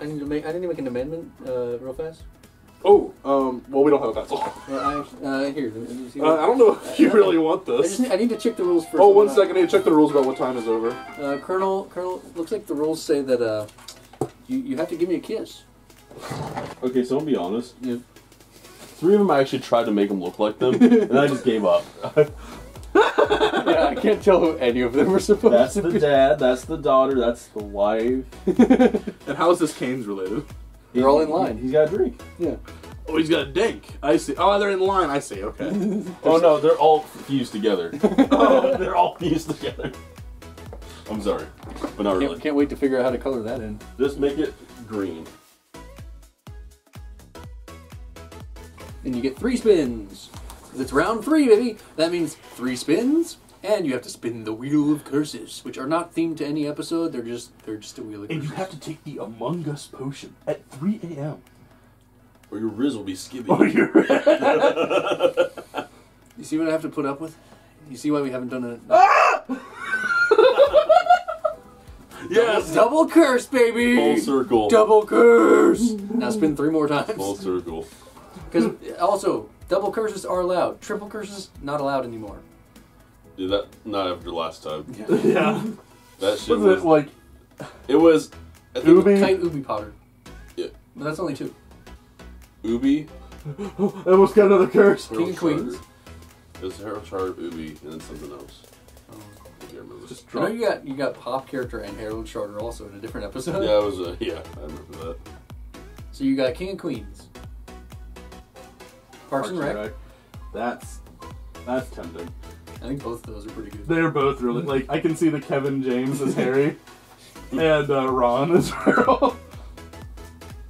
I need to make. I need to make an amendment uh, real fast. Oh, um, well we don't have a pencil. Well, I uh, here. Let me see. Uh, I don't know if you really want I just. this. Need, I need to check the rules first. Oh, one Uh. I need to check the rules about what time is over. Uh, Colonel, Colonel, looks like the rules say that uh, you, you have to give me a kiss. Okay, so I'll be honest. Yeah. Three of them I actually tried to make them look like them, and I just gave up. yeah, I can't tell who any of them are supposed to be. that's to the be. dad, that's the daughter, that's the wife. And how is this Canes related? They're all in line. He's got a drink. Yeah. Oh, he's got a dink. I see. Oh, they're in line. I see. Okay. Oh no, they're all fused together. oh, they're all fused together. I'm sorry, but not really. Can't, can't wait to figure out how to color that in. Just make it green. And you get three spins. Because it's round three, baby. That means three spins, and you have to spin the wheel of curses, which are not themed to any episode. They're just they're just a wheel of curses. And curses. you have to take the Among Us potion at 3 a.m. Or your Riz will be skibby. Oh, you're You see what I have to put up with? You see why we haven't done a ah! yes! double curse, baby? Full circle. Double curse. now spin three more times. Full circle. Because also, double curses are allowed. Triple curses not allowed anymore. Dude, that not after last time. yeah. That shit Was was. it like It was. I think Ubi? Kite Ubi Potter. Yeah. But that's only two. Ubi. I almost got another curse. King Herald of Queens. Charter. It was Harold Charter, Ubi, and then something else. I can't remember. Just I know you got you got Pop character and Harold Charter also in a different episode. yeah, it was. Uh, yeah, I remember that. So you got King of Queens. Parks, and Rec. That's that's tempting. I think both of those are pretty good. They're both really like I can see the Kevin James as Harry and uh, Ron as Earl.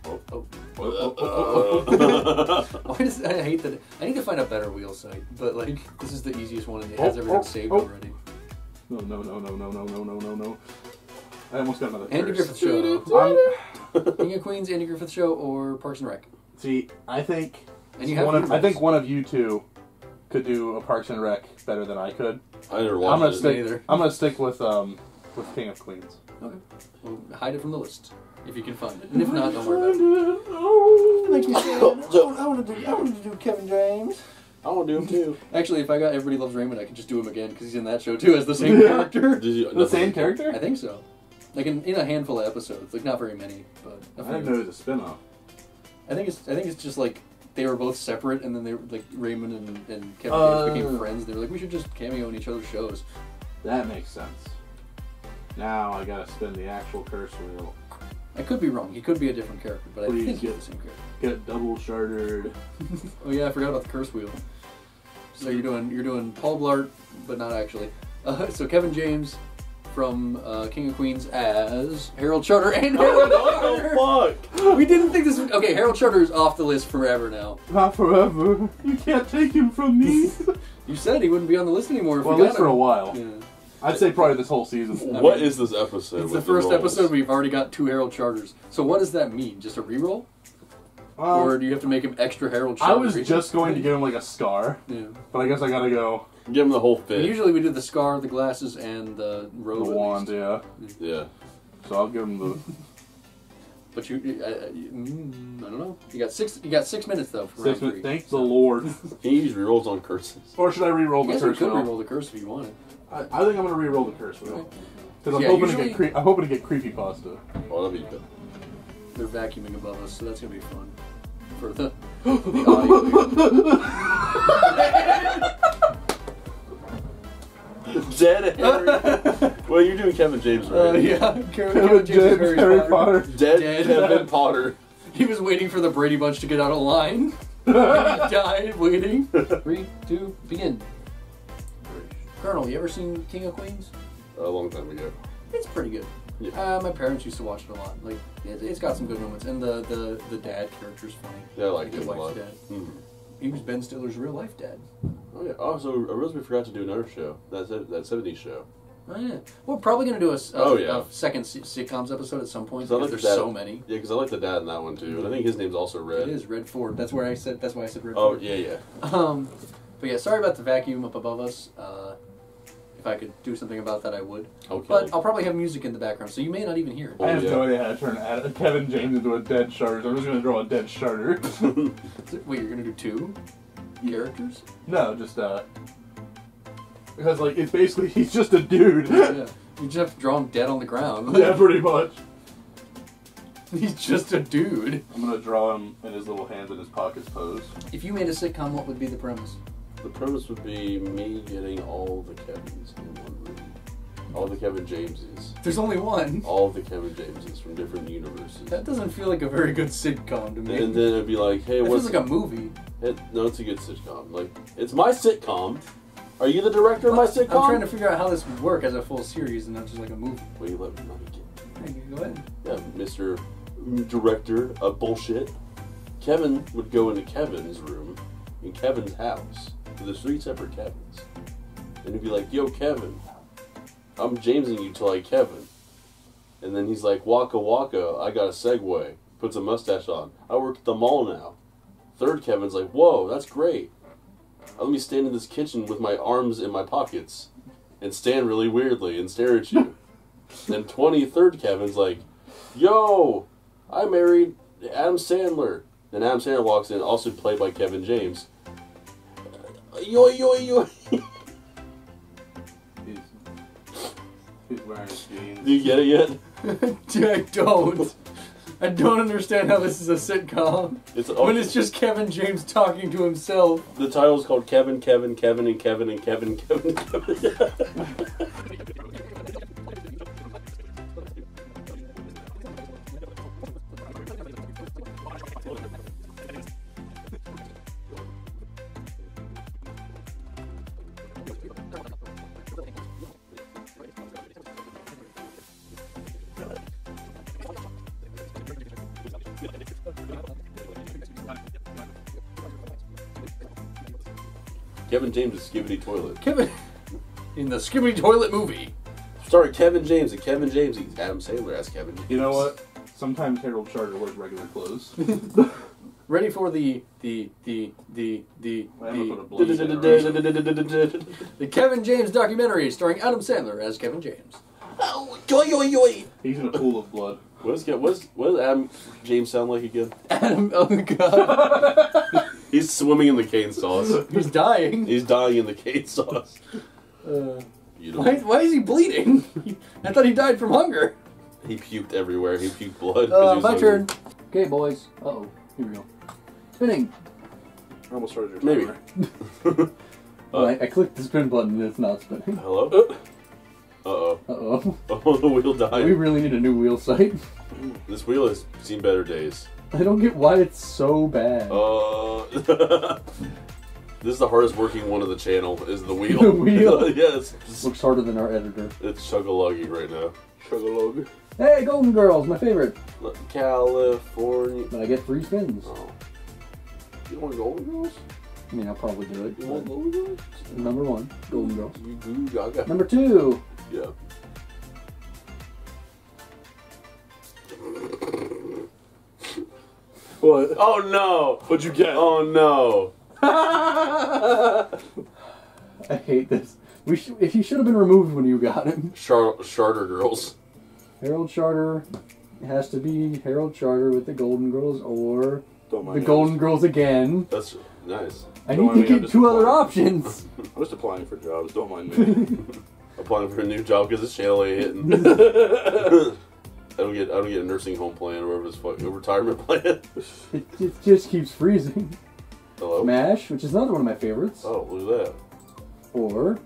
Oh. Uh, Why does I hate that? I need to find a better wheel site, but like this is the easiest one and it has Oh, everything oh, saved oh. already. No, no, no, no, no, no, no, no, no, no. I almost got another Andy. Griffith Show. King of Queens, Andy Griffith Show, or Parks and Rec. see, I think And you have one of, I think one of you two could do a Parks and Rec better than I could. I never I'm watched gonna it. stick. Neither. I'm gonna stick with um with King of Queens. Okay. Well, hide it from the list if you can find it, and if not, don't worry about it. Like you said, I want to do. I want to do Kevin James. I want to do him too. Actually, if I got Everybody Loves Raymond, I could just do him again because he's in that show too as the same character. Did you, The same character? I think so. Like in, in a handful of episodes, like not very many, but a I few. didn't know it was a spinoff. I think it's I think it's just like they were both separate, and then they were like Raymond and, and Kevin Uh. James became friends. They were like, we should just cameo in each other's shows. That makes sense. Now I gotta spin the actual curse wheel. I could be wrong. He could be a different character, but I Please think he's get- the same character. Get double sharded. Oh yeah, I forgot about the curse wheel. So you're doing you're doing Paul Blart, but not actually. Uh, so Kevin James from uh, King of Queens as Harold Charter and Harold Charter. What the fuck? We didn't think this. would... Okay, Harold Charter is off the list forever now. Not forever. You can't take him from me. You said he wouldn't be on the list anymore. If well, we at got least for a while. Yeah. I'd say probably this whole season. What is this episode? It's the first rolls? episode we've already got two Harold Charters. So what does that mean? Just a reroll, Um, or do you have to make him extra Harold? I was just going to give him like a scar, Yeah. but I guess I gotta go Give him the whole And fit. usually we do the scar, the glasses, and the the robe. at wand. least. Yeah. yeah. So I'll give him the But you, uh, uh, you- mm, I don't know. You got six. You got six minutes though for six round minutes. three. Thank the Lord. he you use rerolls on curses? or should I re-roll You the guys curse could wheel? reroll the curse if you wanted. I, I think I'm gonna re-roll the curse wheel because I'm Yeah, hoping to usually- get cre- I'm hoping to get creepy pasta. Oh, that'd be good. They're vacuuming above us, so that's gonna be fun for the, the audio. Dead Henry. well, you're doing Kevin James, right? Uh, yeah, Kevin, Kevin James, James, Harry, Harry Potter. Potter. Dead, Dead. Kevin Potter. He was waiting for the Brady Bunch to get out of line. he died waiting. Three, two, begin. Colonel, you ever seen King of Queens? A long time ago. It's pretty good. Yeah. Uh, my parents used to watch it a lot. Like, it, it's got some good moments, and the the, the dad character's funny. Yeah, I like the him a wife's lot. dad. Mhm. He was Ben Stiller's real life dad. Oh yeah. Also, I realized we forgot to do another show. That that '70s show. Oh yeah, we're probably gonna do a, a- Oh, yeah. a second sitcoms episode at some point because like there's that- so many. Yeah, because I like the dad in that one too, and I think his name's also Red. It is Red Ford. That's where I said. That's why I said Red Oh Ford. yeah, yeah. Um, but yeah, sorry about the vacuum up above us. Uh, I could do something about that, I would. Okay. But I'll probably have music in the background, so you may not even hear it. Oh, I have yeah. no idea how to turn Ad- Kevin James into a dead sharter. So I'm just gonna draw a dead sharter. Wait, you're gonna do two characters? no, just uh, because like it's basically he's just a dude. yeah. You just have to draw him dead on the ground. yeah, pretty much. He's just a dude. I'm gonna draw him in his little hands in his pockets pose. If you made a sitcom, what would be the premise? The premise would be me getting all the Kevins in one room. All the Kevin Jameses. There's only one. All the Kevin Jameses from different universes. That doesn't feel like a very good sitcom to me. And then it'd be like, hey, it what's feels like a movie. it, no? It's a good sitcom. Like, it's my sitcom. Are you the director of my sitcom? I'm trying to figure out how this would work as a full series and not just like a movie. Will you let me get? Hey, Go ahead. Yeah, Mr. Mm, director of bullshit. Kevin would go into Kevin's room in Kevin's house There's three separate Kevins. And he'd be like, Yo, Kevin, I'm Jamesing you to like Kevin. And then he's like, Waka Waka, I got a Segway. Puts a mustache on. I work at the mall now. Third Kevin's like, Whoa, that's great. Uh, let me stand in this kitchen with my arms in my pockets and stand really weirdly and stare at you. then 23rd Kevin's like, Yo, I married Adam Sandler. Then Adam Sandler walks in, also played by Kevin James. Yo, yo, yo. He's, he's wearing jeans. Do you get it yet? Dude, I don't. I don't understand how this is a sitcom. It's When it's just Kevin James talking to himself. the title is called Kevin, Kevin, Kevin, and Kevin, and Kevin, Kevin, Kevin. Kevin James is Skibidi Toilet. Kevin. In the Skibidi Toilet movie. Starring Kevin James and Kevin James. He's Adam Sandler as Kevin James. You know what? Sometimes Harold Charter wears regular clothes. Ready for the the the the the I'm gonna put a the, blaze in it. the Kevin James documentary starring Adam Sandler as Kevin James. Oh, joy, joy, joy. He's in a pool of blood. What does, what does, what does Adam James sound like again? Adam, oh god, He's swimming in the cane sauce. he's dying. He's dying in the cane sauce. Uh, why, why is he bleeding? I thought he died from hunger. he puked everywhere. He puked blood. 'cause Uh, he was my hungry. turn. Okay, boys. Uh oh. Here we go. Spinning. I almost started your Maybe. timer. Oh, I, I clicked the spin button and it's not spinning. Hello? Uh oh. Uh oh. Oh, the wheel died. We really need a new wheel site. This wheel has seen better days. I don't get why it's so bad. Uh, this is the hardest working one of the channel. Is the wheel? The wheel? yes, it's, Looks harder than our editor. it's chug-a-luggy right now. Chug-a-lug. Hey, Golden Girls, my favorite. California. But I get free spins. Oh, you want Golden Girls? I mean, I'll probably do it. You want Golden Girls? Number one, Golden Girls. You goo gaga. Number two, Yeah. What? Oh no! What'd you get? Oh no! I hate this. We sh- if you should have been removed when you got him. Char- Charter Girls. Harold Charter has to be Harold Charter with the Golden Girls or Don't mind the me. Golden Girls again. That's nice. I Don't need mind to me, I'm get just two other applying. options. I'm just applying for jobs. Don't mind me. Applying for a new job because this channel ain't hitting. I don't get I don't get a nursing home plan or whatever this fuck a retirement plan. It, it just keeps freezing. Hello. Smash, which is another one of my favorites. Oh, look at that. Or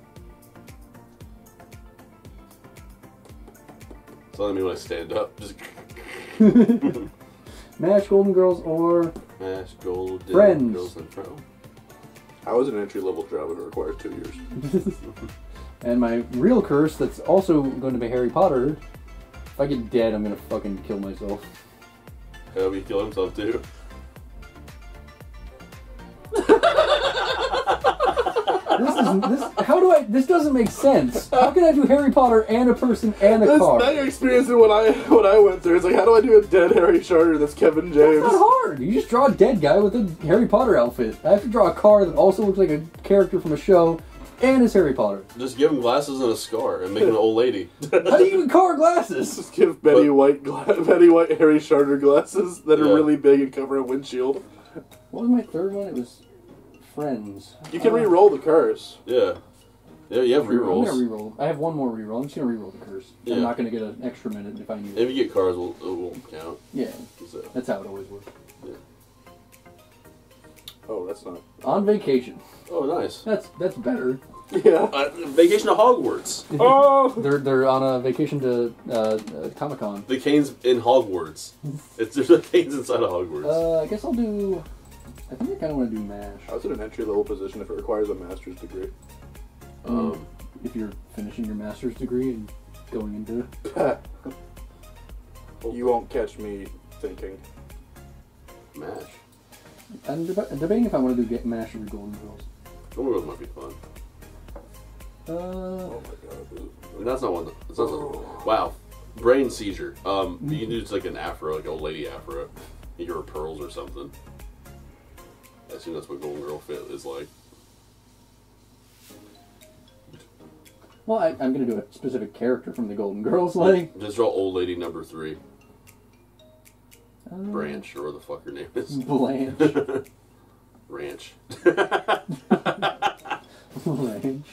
It's only me when I stand up. Just Mash Golden Girls or mash Golden Friends. Girls and Friends. I was an entry level job and it requires two years. And my real curse that's also going to be Harry Potter. If I get dead, I'm gonna fucking kill myself. Have he killed himself too? This is this. How do I? This doesn't make sense. How can I do Harry Potter and a person and a That's car? now you're experiencing what I what I went through. It's like, how do I do a dead Harry Charter that's Kevin James? It's James? not hard. You just draw a dead guy with a Harry Potter outfit. I have to draw a car that also looks like a character from a show and it's Harry Potter. Just give him glasses and a scar and make him an old lady. How do you even color glasses? Just give Betty But- White gla- Betty White Harry Charter glasses that Yeah. are really big and cover a windshield. What was my third one? It was Friends. You can Uh, re-roll the curse. yeah. Yeah, you have I'm gonna rerolls. reroll. I have one more reroll. I'm just gonna reroll the curse. Yeah. I'm not gonna get an extra minute if I need If you get cars, it won't count. Yeah, So. that's how it always works. Oh, that's not. On vacation. Oh, nice. That's that's better. Yeah. Uh, vacation to Hogwarts. Oh. They're they're on a vacation to uh, uh, Comic Con. The canes in Hogwarts. It's there's a canes inside of Hogwarts. Uh, I guess I'll do. I think I kind of want to do Mash. I was in an entry level position if it requires a master's degree. um, If you're finishing your master's degree and going into you won't catch me thinking. mash. I'm deba- debating if I want to do get Mash or Golden Girls. Golden Girls might be fun. Uh, Oh my god. That's not one. That's not something. Wow, brain seizure. Um, you can do just like an afro, like old lady afro. You give her pearls or something. I assume that's what Golden Girl fit is like. well, I, I'm gonna do a specific character from the Golden Girls, like Just draw old lady number three, uh, Branch, or the fuck her name is. Blanche. Ranch. Blanche.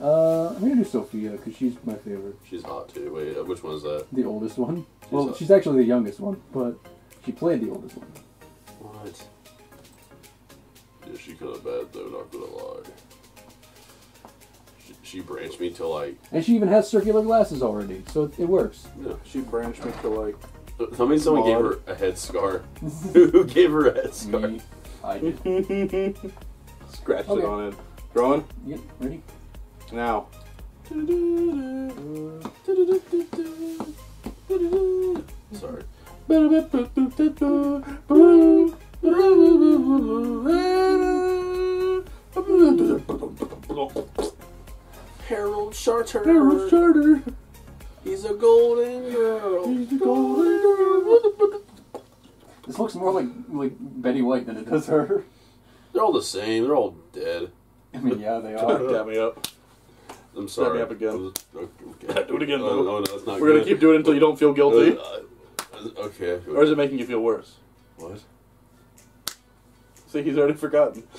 Uh, I'm gonna do Sophia because she's my favorite, She's hot too. Wait, uh, which one is that? the oldest one. well, hot. she's actually the youngest one, but she played the oldest one. What? Yeah, she kind of bad though. Not gonna lie. She, she branched me to like. And she even has circular glasses already, so it, it works. Yeah. She branched me to like. Tell me someone gave her a head scar. Who gave her a head scar? Me, I did. Scratched Okay. it on it. Drawing? Yep, ready? Now. Sorry. Harold Charter. Harold Charter. He's a golden girl. This looks more like like Betty White than it does her. They're all the same. They're all dead. I mean, yeah, they are. Dab me up. I'm sorry. me up again. I was- okay. Do it again, Oh, though. oh, no, that's not We're gonna keep doing it until you don't feel guilty. Uh, okay. Or is it making you feel worse? What? See, he's already forgotten.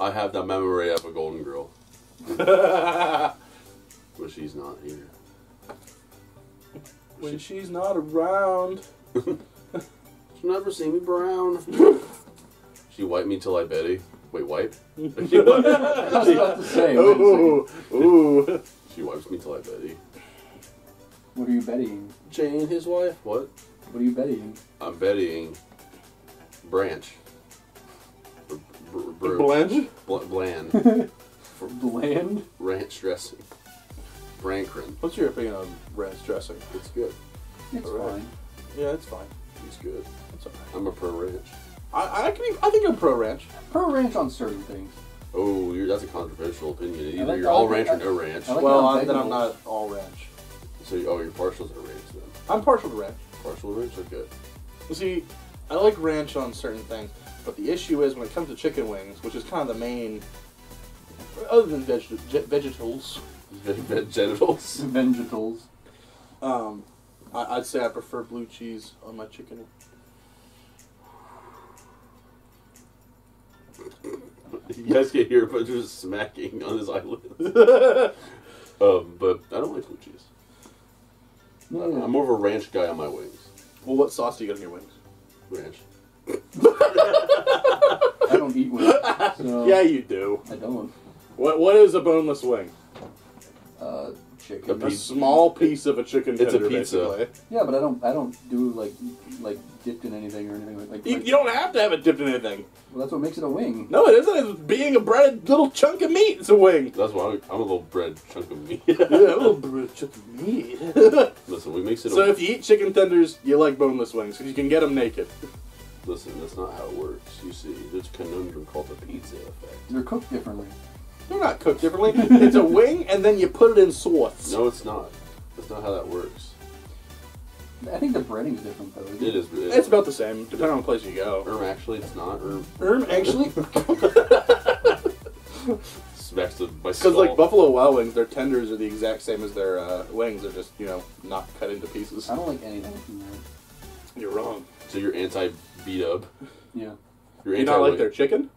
I have the memory of a golden girl, but she's not here. When she's not around. She'll never see me brown. she wiped me till I Betty. Wait, wipe? she, wiped, I was about to say. wait a second. Ooh, ooh. she wipes me till I Betty. What are you betting? Jane, his wife. What? What are you betting? I'm betting Branch. Br- br- br- Blanche? Bl- bland. For bland? Ranch dressing. Brankrin. What's your opinion on ranch dressing? It's good. It's Alright. fine. Yeah, it's fine. It's good. It's alright. I'm a pro ranch. I, I, can, I think I'm pro ranch. Pro ranch on certain things. Oh, you're, that's a controversial opinion. Either like- you're all ranch or no ranch. Like well, I'm, then I'm not all ranch. So, you- oh, you're partial to ranch then. I'm partial to ranch. Partial ranch? Okay. You see, I like ranch on certain things, but the issue is when it comes to chicken wings, which is kind of the main, other than veg- ge- vegetals, Veg- veg- Vegetals. um, I- I'd say I prefer blue cheese on my chicken. You guys can hear bunch of smacking on his eyelids. um, but I don't like blue cheese. Yeah, I- I'm more of a ranch guy on my wings. Well, what sauce do you get on your wings? Ranch. I don't eat wings. So Yeah, you do. I don't. What What is a boneless wing? Uh, A chicken. A small piece of a chicken It's a tender, pizza. basically. Yeah, but I don't. I don't do like like dipped in anything or anything like. like You, you don't have to have it dipped in anything. well, that's what makes it a wing. No, it isn't. It's being a breaded little chunk of meat. It's a wing. That's why I'm, I'm a little bread chunk of meat. yeah, a little breaded chunk of meat. Listen, we mix it. so a, if you eat chicken tenders, you like boneless wings because you can get them naked. listen, that's not how it works. You see, there's a conundrum called the pizza effect. They're cooked differently. They're not cooked differently. it's a wing, and then you put it in sauce. No, it's not. That's not how that works. I think the breading's different though. isn't It is. It, It's about the same, depending on the place you go. Erm, actually, it's not. Erm, Erm, actually, smacks the my because like Buffalo Wild Wings, their tenders are the exact same as their uh, wings. They're just you know not cut into pieces. I don't like anything from there. You're wrong. So you're anti beat up. Yeah, You're You anti not like their chicken?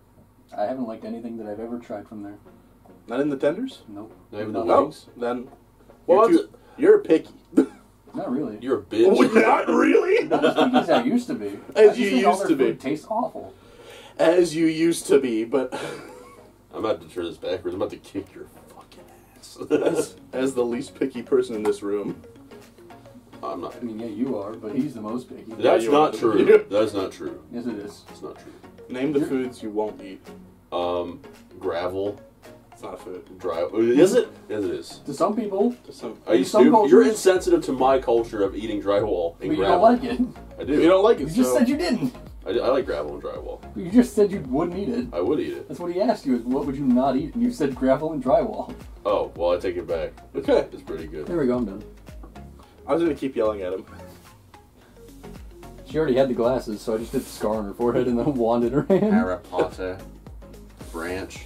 I haven't liked anything that I've ever tried from there. Not in the tenders? Nope. Not even the No. wings. Then Well, you're, too, you're picky. Not really. You're a bitch. not really. Not as picky as I used to be. As I just you think all used their to be. food Tastes awful. As you used to be, but I'm about to turn this backwards. I'm about to kick your fucking ass. as, as the least picky person in this room. I'm not. I mean, yeah, you are, but he's the most picky. That's you not are. true. That's not true. Yes, it is. It's not true. Name the foods you won't eat. Um, gravel, It's not food. dry. Is it? Yes, it is. To some people, To some, Are you In some stupid? cultures- You're insensitive to my culture of eating drywall but and you gravel. don't like it. I do. you don't like it, You just so said you didn't. I, I like gravel and drywall. You just said you wouldn't eat it. I would eat it. That's what he asked you. Is what would you not eat? And you said gravel and drywall. Oh, well, I take it back. It's, Okay. it's pretty good. There we go. I'm done. I was gonna keep yelling at him. She already had the glasses, so I just did the scar on her forehead and then wand in her hand. Harry Potter, Branch.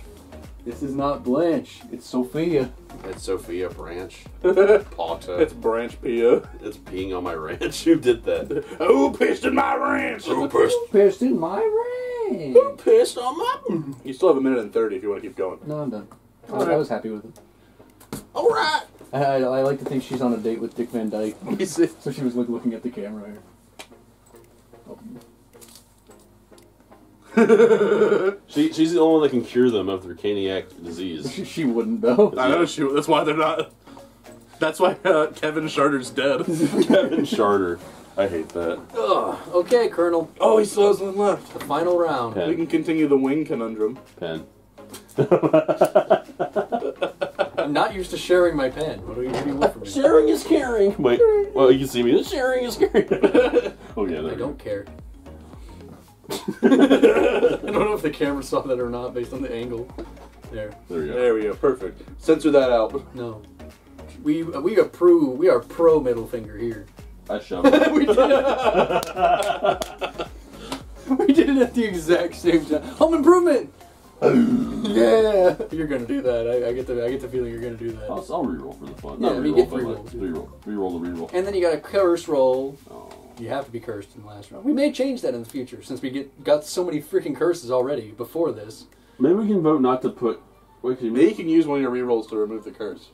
This is not Blanche. It's Sophia. It's Sophia Branch. Pata. it's Branch Pia. It's peeing on my ranch. Who did that? Who pissed in my ranch? Who pissed, Pissed in my ranch? who pissed on my... You still have a minute and thirty if you want to keep going. No, I'm done. I was, I was happy with it. Alright! I, I, I like to think she's on a date with Dick Van Dyke. You see? So she was like looking at the camera. Here. Oh. She, she's the only one that can cure them of their caniac disease. She, she wouldn't though. I know she. That's why they're not. That's why uh, Kevin Charter's dead. Kevin Charter. I hate that. Ugh. Okay, Colonel. Oh, he still has one left. The final round. Okay. We can continue the wing conundrum. Pen. I'm not used to sharing my pen. What do you, what do you want from me? Sharing is caring. Wait, well, you can see me. Sharing is caring. oh, yeah, I don't care. I don't know if the camera saw that or not based on the angle. There. There we go. There we go. Perfect. Censor that out. No. We we approve. We are pro middle finger here. I shoved it. we did it. we did it at the exact same time. Home improvement. yeah, you're gonna do that. I, I get the I get the feeling you're gonna do that. I'll, I'll reroll for the fun. Yeah, Not I mean, reroll, get but three like, rolls. reroll. Reroll the reroll. And then you got a curse roll. You have to be cursed in the last round. We may change that in the future since we get got so many freaking curses already before this. Maybe we can vote not to put. Wait, can you Maybe you can use one of your rerolls to remove the curse.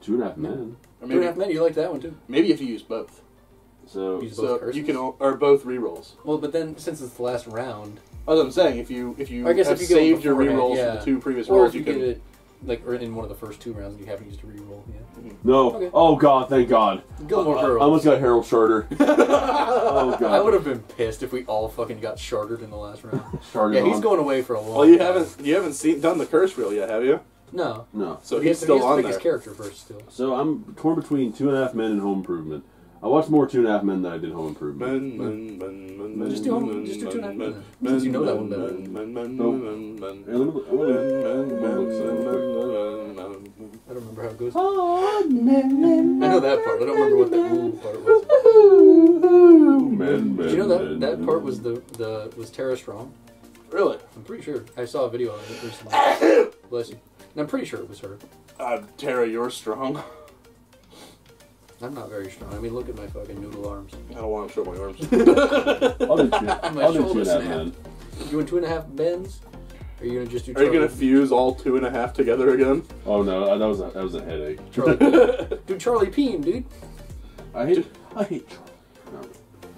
two and a half men? Or Two and maybe, a half men. You like that one too? maybe if you use both. So Use- So Both curses? you can all, or both rerolls. Well, but then since it's the last round, That's what I'm saying. If you if you I guess have if you go saved your beforehand, rerolls yeah. from the two previous or rolls, if you you get can. it like or in one of the first two rounds and you haven't used a reroll, yeah. Mm-hmm. no. Okay. Oh God! Thank God. Gilmore I Girls. almost got Harold Charter. oh God! I would have been pissed if we all fucking got chartered in the last round. Charter. yeah, he's going away for a long. Well, you time. haven't you haven't seen done the curse reel yet, have you? No. No. So he he's has to, still he has to on pick there. his character first still. So I'm torn between Two and a Half Men and Home Improvement. I watched more Two and a Half Men than I did Home Improvement. Men, men, men, men, men, Just do home- men, just do two and a half men, men, men, since you know that one men, better. men, men, men, men, I men, men, don't remember how it goes. Oh, men, men, I know that part. I don't remember what the ooh part was. Men, men, Did you know that men, that part was the the was Tara Strong? Really? I'm pretty sure. I saw a video of it recently. Bless you. And I'm pretty sure it was her. Uh, Tara, you're strong. I'm not very strong. I mean, look at my fucking noodle arms. I don't want to show my arms. I'll do two. My I'll do two shoulder and a half snapped. You doing two and a half bends? Or are you gonna just do? Are you gonna fuse all two and a half together again? Oh no, that was a, that was a headache. Charlie? do Charlie Peen, dude. I hate I hate Charlie. No.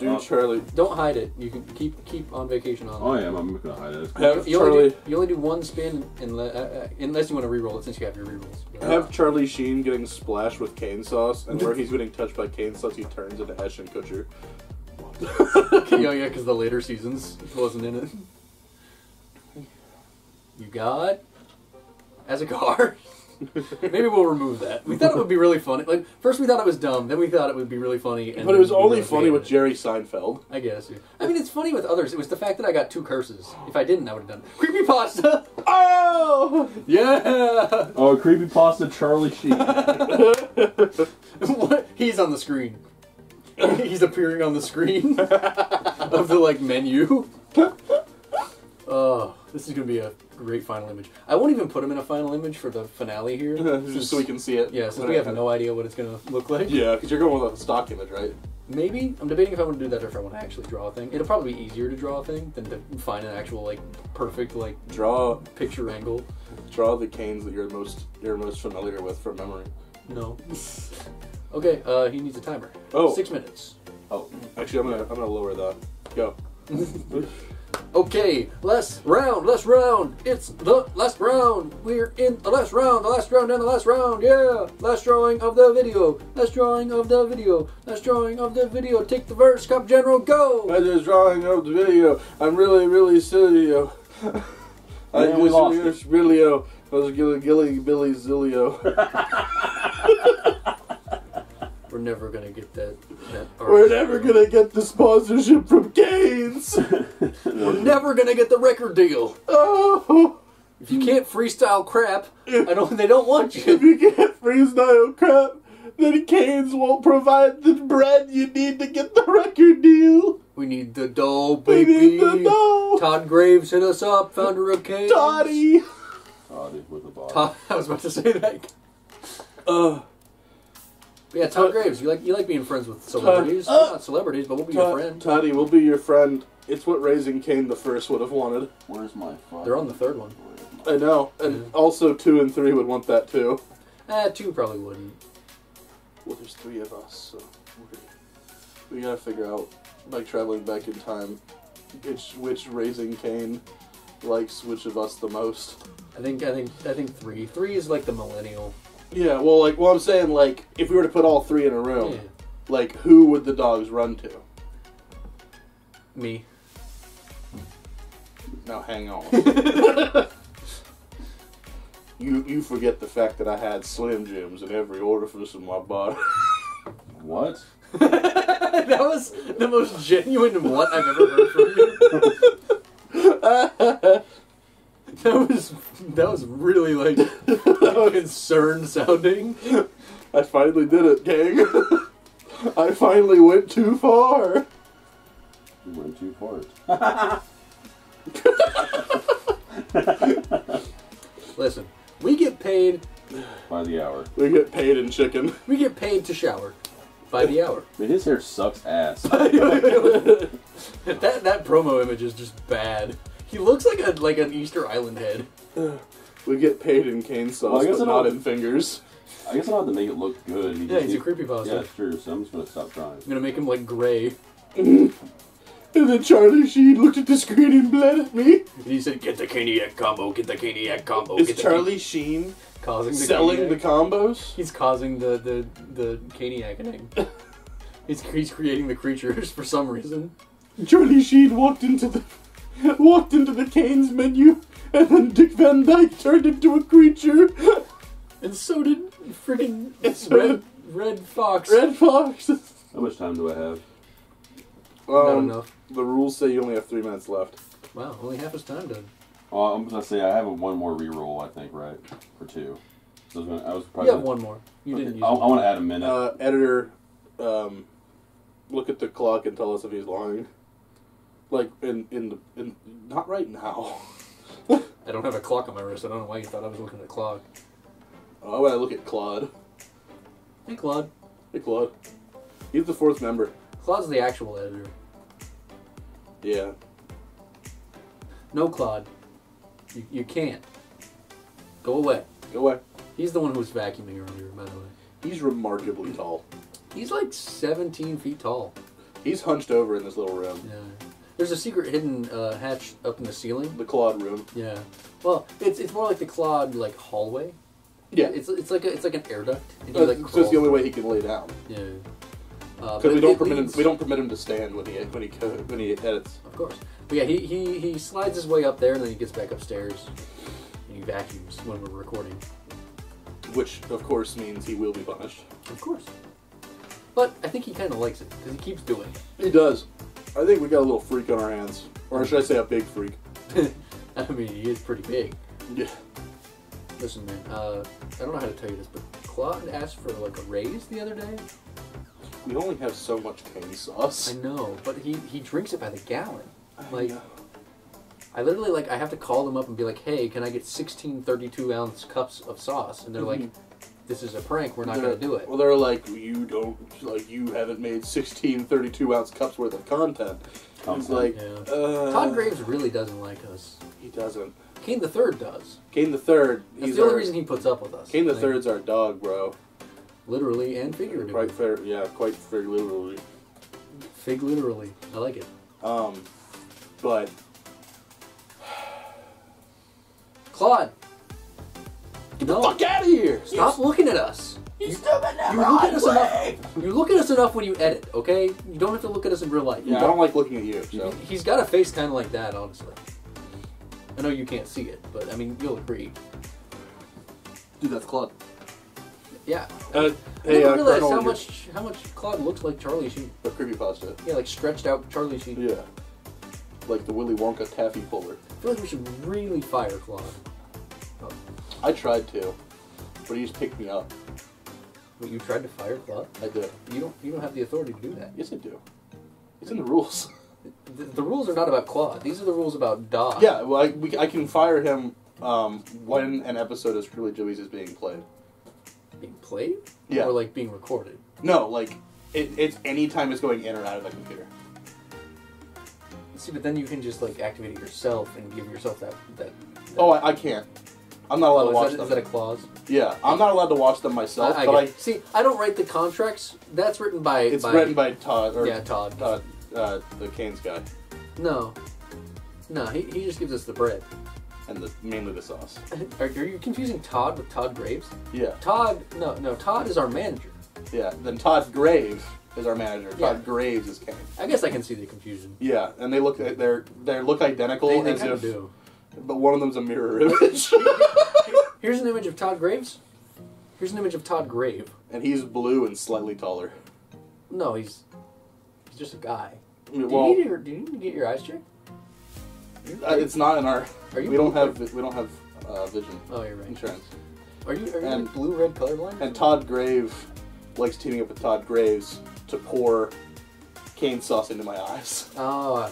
Dude, Oh. Charlie. Don't hide it. You can keep keep on vacation on. Oh, I am. I'm not gonna hide it. Have You only, Charlie. do, you only do one spin unless, uh, uh, unless you want to re-roll it since you have your re-rolls. Have Charlie Sheen getting splashed with cane sauce, and where he's getting touched by cane sauce, he turns into Ashton Kutcher. yeah, yeah, because the later seasons wasn't in it. You got as a car. Maybe we'll remove that. We thought it would be really funny. Like first, we thought it was dumb. Then we thought it would be really funny. And But it was only funny with it. Jerry Seinfeld. I guess. Yeah. I mean, it's funny with others. It was the fact that I got two curses. If I didn't, I would have done creepy pasta. Oh! Yeah. Oh, creepy pasta Charlie Sheen. What? He's on the screen. He's appearing on the screen of the like menu. Oh, this is gonna be a great final image. I won't even put him in a final image for the finale here, Just so we can see it. Yeah, since we have no idea what it's gonna look like. Yeah, because you're going with a stock image, right? Maybe I'm debating if I want to do that or if I want to actually draw a thing. It'll probably be easier to draw a thing than to find an actual like perfect like Draw, picture angle. draw the canes that you're most you're most familiar with from memory. No. okay, uh, he needs a timer. Oh. six minutes. Oh, actually, I'm gonna I'm gonna lower that. Go. Okay, last round, last round. It's the last round. We're in the last round, the last round, and the last round. Yeah, last drawing of the video. Last drawing of the video. Last drawing of the video. Take the verse, Cop General, go. I just drawing up the video. I'm really really silly. I Yeah, we just lost just really yo. I was gilly gilly Billy Zillio. We're never gonna get that. That We're never gonna get the sponsorship from Canes. We're never gonna get the record deal. oh, If you can't freestyle crap, I don't. They don't want you. if you. can't freestyle crap, then Canes won't provide the bread you need to get the record deal. We need the dough, We baby. need the dough. Todd Graves hit us up, founder of Kane. Toddy. Toddy with a bar. Todd, I was about to say that. Uh, Yeah, Todd Graves. You like you like being friends with celebrities. Todd- We're not celebrities, but we'll be your friend. Toddy, we'll be your friend. It's what Raising Cain the First would have wanted. Where's my fucking... They're on the third one. I know, and also two and three would want that too. Ah, two probably wouldn't. Well, there's three of us, so we- we gotta figure out, like traveling back in time, which which Raising Cain likes which of us the most. I think I think I think three. Three is like the millennial. Yeah, well, like, well, I'm saying, like, if we were to put all three in a room, Yeah. like, who would the dogs run to? Me. Now, hang on. you you forget the fact that I had Slim Jims in every orifice of my body. What? that was the most genuine what I've ever heard from you. that was that was really like concerned sounding. I finally did it, gang. I finally went too far. You went too far. Listen, we get paid. By the hour. We get paid in chicken. We get paid to shower by the hour. Man, his hair sucks ass. that that promo image is just bad. He looks like a like an Easter Island head. We get paid in cane sauce, Well, I guess but I don't- in fingers. I guess I don't have to make it look good. He Yeah, just- he's a creepy pasta. Yeah, it's true. So I'm just gonna stop trying. I'm gonna make him like gray. And then Charlie Sheen looked at the screen and bled at me. And he said, "Get the Caniac combo. Get the Caniac combo." Is get the Charlie Sheen causing the selling the Caniac." combos? He's causing the the the Caniac He's he's creating the creatures for some reason. Charlie Sheen walked into the walked into the Canes menu, and then Dick Van Dyke turned into a creature. And so did friggin' It's Red Redd Foxx. Redd Foxx. How much time do I have? Not Um, enough. the rules say you only have three minutes left. Wow, only half his time done. Well, I'm gonna say I have a one more reroll. I think right for two. So I was, gonna, I was You probably. have one more. You Okay, didn't use I, I it. want to add a minute. Uh, editor, um, look at the clock and tell us if he's lying. Like in in the in not right now. I don't have a clock on my wrist. I don't know why you thought I was looking at the clock. Oh, I look at Claude. Hey, Claude. Hey, Claude. He's the fourth member. Claude's the actual editor. Yeah. No, Claude. You, you can't. Go away. Go away. He's the one who was vacuuming earlier, by the way. He's remarkably tall. He's like 17 feet tall. He's hunched over in this little room. Yeah. There's a secret hidden uh, hatch up in the ceiling. The Claude room. Yeah. Well, it's it's more like the Claude like hallway. Yeah. It's it's like a, it's like an air duct. And Uh, like, so it's the only way he can lay down. Yeah. Uh, Because we it- don't it permit him. leads- We don't permit him to stand when he when he when he edits. Of course. But yeah, he, he he slides his way up there and then he gets back upstairs and he vacuums when we're recording. Which of course means he will be punished. Of course. But I think he kind of likes it because he keeps doing it. He does. I think we got a little freak on our hands, or should I say a big freak? I mean, he is pretty big. Yeah. Listen, man. Uh, I don't know how to tell you this, but Claude asked for like a raise the other day. We only have so much cane sauce. I know, but he he drinks it by the gallon. I Like, know. I literally like I have to call them up and be like, "Hey, can I get 16 32 ounce cups of sauce?" And they're like, Mhm. "This is a prank. We're not going to do it." Well, they're like, you don't, like, you haven't made 16 32 ounce cups worth of content. It's Content. like, Yeah. uh, Todd Graves really doesn't like us. He doesn't. Cane the Third does. Cane the Third. That's He's the only our, reason he puts up with us. Cane the Like, Third's our dog, bro. literally and figuratively. Quite fair, yeah, quite fair, literally. Fig literally. I like it. Um, but Claude. No, fuck out of here! stop looking at us. You stupid You look at us enough. You look at us enough when you edit, okay? You don't have to look at us in real life. Yeah, I don't like looking at you. So He- He's got a face kind of like that, honestly. I know you can't see it, but I mean, you'll agree. dude, that's Claude. Yeah. Uh, I hey, never uh, realized how much how much Claude looks like Charlie Sheen. The creepypasta. Yeah, like stretched out Charlie Sheen. Yeah. Like the Willy Wonka taffy puller. I feel like we should really fire Claude. I tried to, but he just picked me up. But you tried to fire Claude. I did. You don't. You don't have the authority to do that. Yes, I do. It's in the rules. The, the rules are not about Claude. These are the rules about Dog. yeah, well, I, we, I can fire him um, when an episode of Scribbly Jibblies is being played. Being played. Yeah. Or like being recorded. No, like it, it's any time it's going in or out of the computer. See, but then you can just like activate it yourself and give yourself that that. that Oh, I, I can't. I'm not allowed Oh, to watch that, them. is that a clause? yeah, I'm not allowed to watch them myself. I, I but I, see, I don't write the contracts. That's written by. it's by, written by Todd or Yeah, Todd. Todd, uh, the Canes guy, No. No, he, he just gives us the bread. and the mainly the sauce. Are, are you confusing Todd with Todd Graves? Yeah, Todd, no, no, Todd is our manager. yeah. Then Todd Graves is our manager. Todd Yeah. Graves is Cane. I guess I can see the confusion. Yeah, and they look they're they look identical They, they as kind if, of do. But one of them's a mirror image, Here's an image of Todd Graves. Here's an image of Todd Grave. and he's blue and slightly taller. No, he's he's just a guy. Do well, you need your, do you need to get your eyes checked? uh, it's not in our. Are you we don't have we don't have uh, vision Oh, you're right. insurance. Are you are you And- like blue red colorblind? And Todd Grave likes teaming up with Todd Graves to pour cane sauce into my eyes. Oh,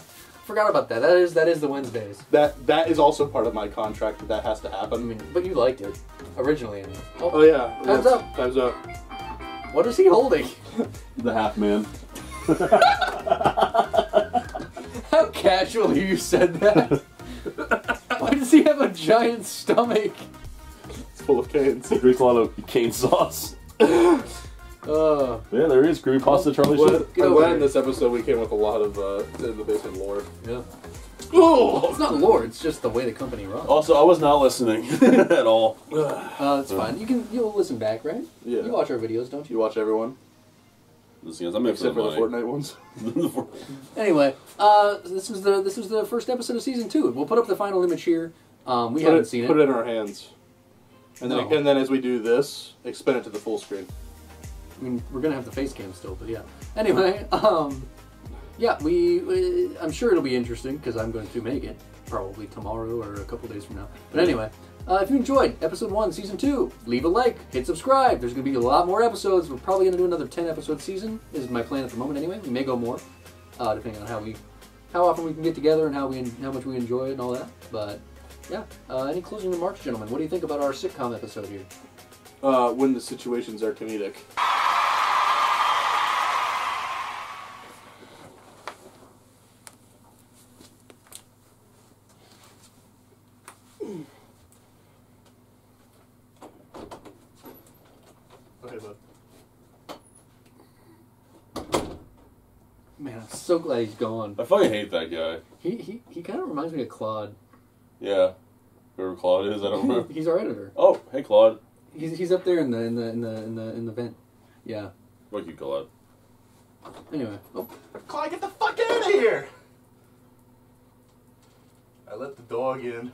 forgot about that. That is that is the Wednesdays. That that is also part of my contract that that has to happen. I happen. mean, but you liked it originally. Anyway. Oh, Oh yeah, Time's yes, up. Time's up. what is he holding? The half man. How casually you said that. Why does he have a giant stomach? It's full of canes. Drinks a lot of cane sauce. Uh, Yeah, there is creepypasta Charlie Well, Sheen. I'm glad in this episode we came with a lot of uh, in the basement lore. yeah. Oh, It's not lore. It's just the way the company runs. Also, I was not listening at all. Uh, it's fine. You can you'll listen back, right? Yeah. You watch our videos, don't you? you watch everyone The things I'm in except for the. Fortnite ones. Anyway, uh, this was the this was the first episode of season two. We'll put up the final image here. Um, we put haven't it, seen Put it. it in our hands, and then No. and then as we do this, expand it to the full screen. I mean, we're gonna have the face cam still, but yeah. Anyway, um, yeah, we, we I'm sure it'll be interesting because I'm going to make it probably tomorrow or a couple days from now. But anyway, uh, if you enjoyed episode one, season two, leave a like, hit subscribe. There's gonna be a lot more episodes. We're probably gonna do another ten episode season. Is my plan at the moment anyway. We may go more, uh, depending on how we, how often we can get together and how we how much we enjoy it and all that. But yeah, uh, any closing remarks, gentlemen? What do you think about our sitcom episode here? Uh, when the situations are comedic. Okay, bud. Man, I'm so glad he's gone. I fucking hate that guy. He he, he kind of reminds me of Claude. Yeah. Whoever Claude is, I don't remember. He's our editor. Oh, hey Claude. He's, he's up there in the in the in the in the in the vent. Yeah. Fuck you, call it? Anyway. Oh, Clyde, get the fuck out of here! I let the dog in.